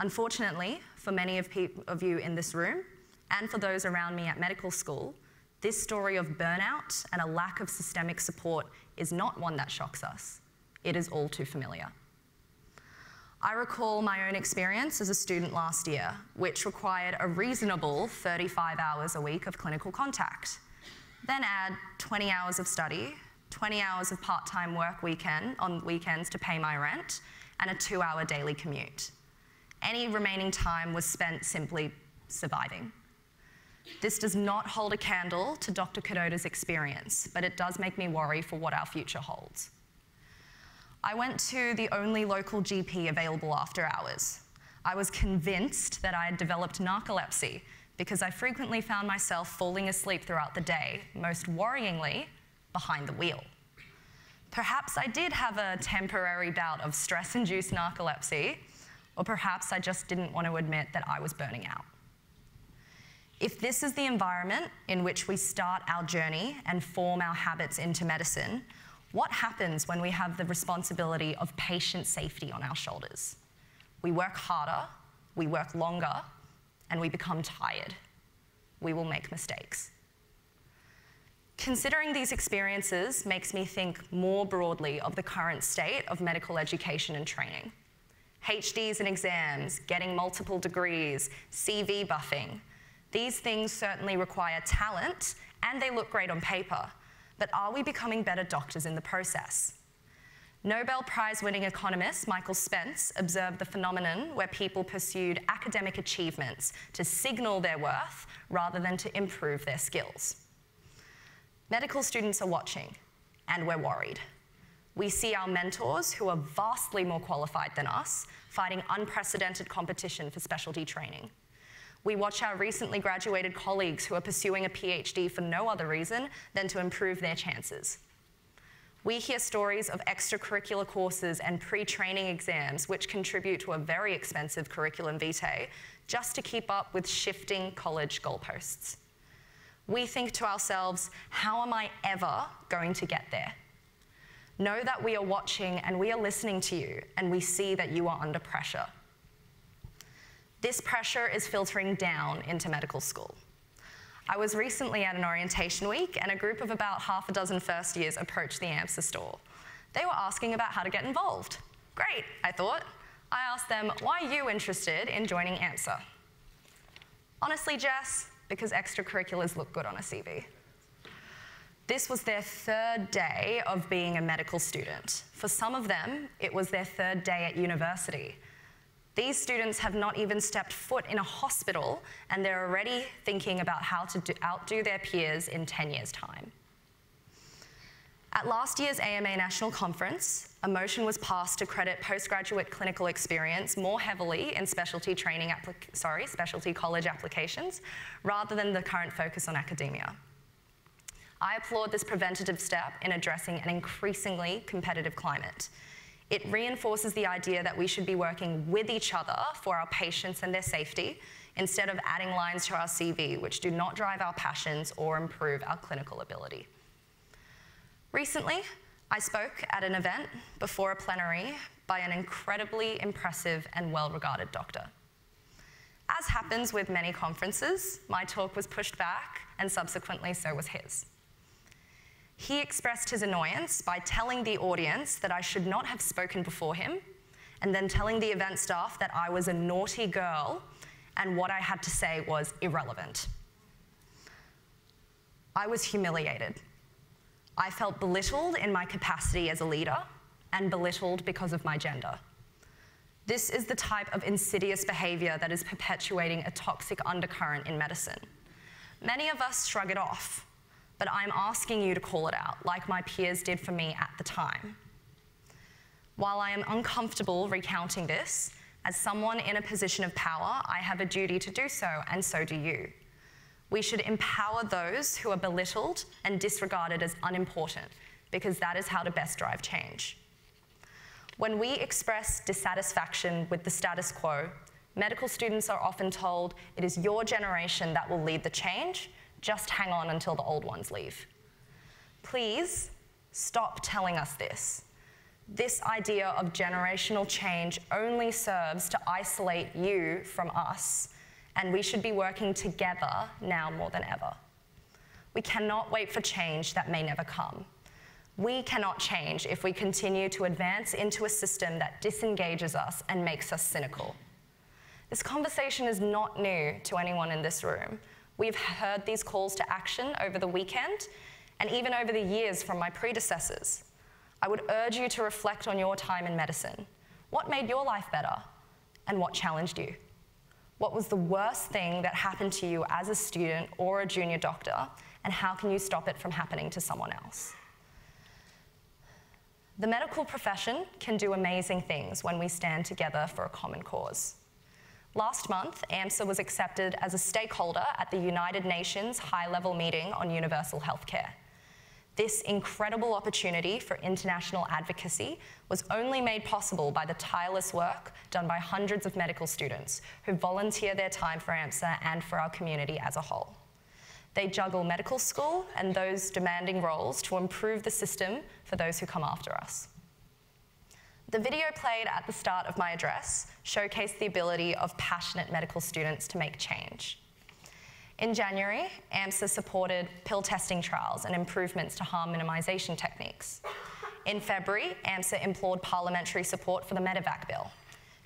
Unfortunately, for many of, of you in this room, and for those around me at medical school, this story of burnout and a lack of systemic support is not one that shocks us. It is all too familiar. I recall my own experience as a student last year, which required a reasonable 35 hours a week of clinical contact. Then add 20 hours of study, 20 hours of part time work weekend on weekends to pay my rent, and a two hour daily commute. Any remaining time was spent simply surviving. This does not hold a candle to Dr. Kadota's experience, but it does make me worry for what our future holds. I went to the only local GP available after hours. I was convinced that I had developed narcolepsy because I frequently found myself falling asleep throughout the day, most worryingly, behind the wheel. Perhaps I did have a temporary bout of stress induced narcolepsy, or perhaps I just didn't want to admit that I was burning out. If this is the environment in which we start our journey and form our habits into medicine, what happens when we have the responsibility of patient safety on our shoulders? We work harder, we work longer, and we become tired. We will make mistakes. Considering these experiences makes me think more broadly of the current state of medical education and training. HDs and exams, getting multiple degrees, CV buffing, these things certainly require talent and they look great on paper, but are we becoming better doctors in the process? Nobel Prize winning economist Michael Spence observed the phenomenon where people pursued academic achievements to signal their worth rather than to improve their skills. Medical students are watching, and we're worried. We see our mentors, who are vastly more qualified than us, fighting unprecedented competition for specialty training. We watch our recently graduated colleagues who are pursuing a PhD for no other reason than to improve their chances. We hear stories of extracurricular courses and pre training exams, which contribute to a very expensive curriculum vitae just to keep up with shifting college goalposts. We think to ourselves, how am I ever going to get there? Know that we are watching and we are listening to you, and we see that you are under pressure. This pressure is filtering down into medical school. I was recently at an orientation week and a group of about half a dozen first years approached the AMSA store. They were asking about how to get involved. Great, I thought. I asked them, why are you interested in joining AMSA? Honestly, Jess, because extracurriculars look good on a CV. This was their third day of being a medical student. For some of them, it was their third day at university. These students have not even stepped foot in a hospital and they're already thinking about how to do, outdo their peers in 10 years' time. At last year's AMA National Conference, a motion was passed to credit postgraduate clinical experience more heavily in specialty training, sorry, specialty college applications, rather than the current focus on academia. I applaud this preventative step in addressing an increasingly competitive climate. It reinforces the idea that we should be working with each other for our patients and their safety instead of adding lines to our CV which do not drive our passions or improve our clinical ability. Recently, I spoke at an event before a plenary by an incredibly impressive and well regarded doctor. As happens with many conferences, my talk was pushed back, and subsequently, so was his. He expressed his annoyance by telling the audience that I should not have spoken before him and then telling the event staff that I was a naughty girl and what I had to say was irrelevant. I was humiliated. I felt belittled in my capacity as a leader and belittled because of my gender. This is the type of insidious behaviour that is perpetuating a toxic undercurrent in medicine. Many of us shrug it off, but I'm asking you to call it out, like my peers did for me at the time. While I am uncomfortable recounting this, as someone in a position of power, I have a duty to do so, and so do you. We should empower those who are belittled and disregarded as unimportant, because that is how to best drive change. When we express dissatisfaction with the status quo, medical students are often told it is your generation that will lead the change, just hang on until the old ones leave. Please stop telling us this. This idea of generational change only serves to isolate you from us and we should be working together now more than ever. We cannot wait for change that may never come. We cannot change if we continue to advance into a system that disengages us and makes us cynical. This conversation is not new to anyone in this room. We've heard these calls to action over the weekend and even over the years from my predecessors. I would urge you to reflect on your time in medicine. What made your life better and what challenged you? What was the worst thing that happened to you as a student or a junior doctor, and how can you stop it from happening to someone else? The medical profession can do amazing things when we stand together for a common cause. Last month, AMSA was accepted as a stakeholder at the United Nations High Level Meeting on Universal Healthcare. This incredible opportunity for international advocacy was only made possible by the tireless work done by hundreds of medical students who volunteer their time for AMSA and for our community as a whole. They juggle medical school and those demanding roles to improve the system for those who come after us. The video played at the start of my address showcased the ability of passionate medical students to make change. In January, AMSA supported pill testing trials and improvements to harm minimisation techniques. In February, AMSA implored parliamentary support for the Medevac bill.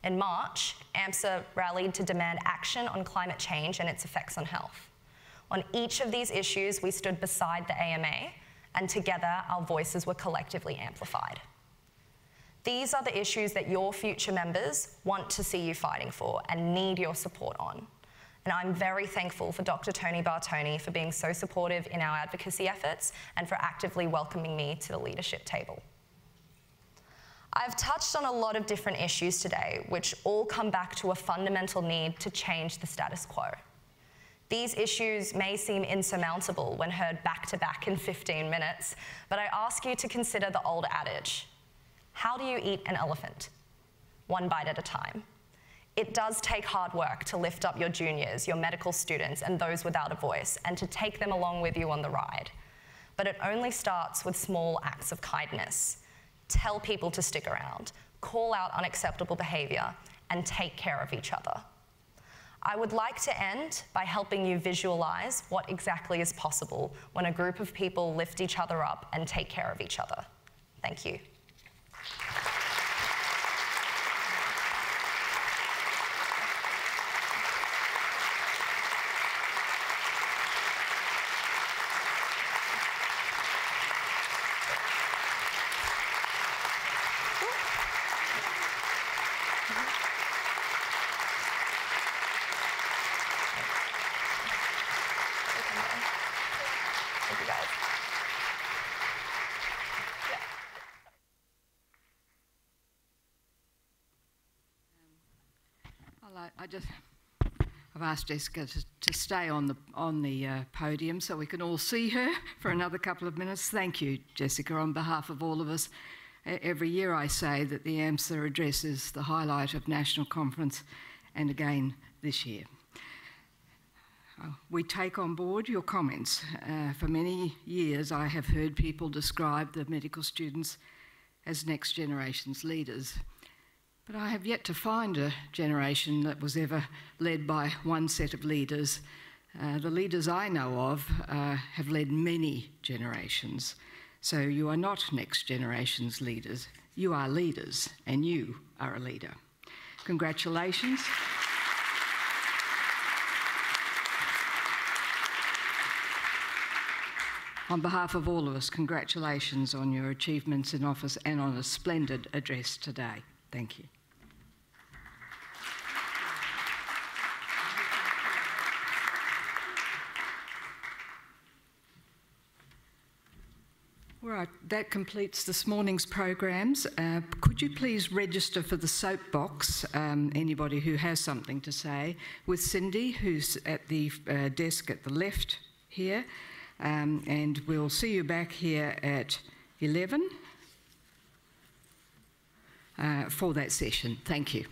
In March, AMSA rallied to demand action on climate change and its effects on health. On each of these issues, we stood beside the AMA, and together our voices were collectively amplified. These are the issues that your future members want to see you fighting for and need your support on. And I'm very thankful for Dr. Tony Bartone for being so supportive in our advocacy efforts and for actively welcoming me to the leadership table. I've touched on a lot of different issues today, which all come back to a fundamental need to change the status quo. These issues may seem insurmountable when heard back to back in 15 minutes, but I ask you to consider the old adage how do you eat an elephant? One bite at a time. It does take hard work to lift up your juniors, your medical students, and those without a voice, and to take them along with you on the ride. But it only starts with small acts of kindness. Tell people to stick around, call out unacceptable behaviour, and take care of each other. I would like to end by helping you visualise what exactly is possible when a group of people lift each other up and take care of each other. Thank you. I just I've asked Jessica to, to stay on the on the uh, podium so we can all see her for another couple of minutes. Thank you, Jessica, on behalf of all of us. Every year I say that the AMSA address is the highlight of National Conference, and again this year. Uh, we take on board your comments. Uh, for many years, I have heard people describe the medical students as next generation's leaders. But I have yet to find a generation that was ever led by one set of leaders. Uh, the leaders I know of uh, have led many generations. So you are not next generation's leaders, you are leaders, and you are a leader. Congratulations. On behalf of all of us, congratulations on your achievements in office and on a splendid address today. Thank you. Right, that completes this morning's programs. Uh, could you please register for the soapbox, um, anybody who has something to say, with Cindy, who's at the uh, desk at the left here. Um, and we'll see you back here at 11 uh, Uh, for that session. Thank you.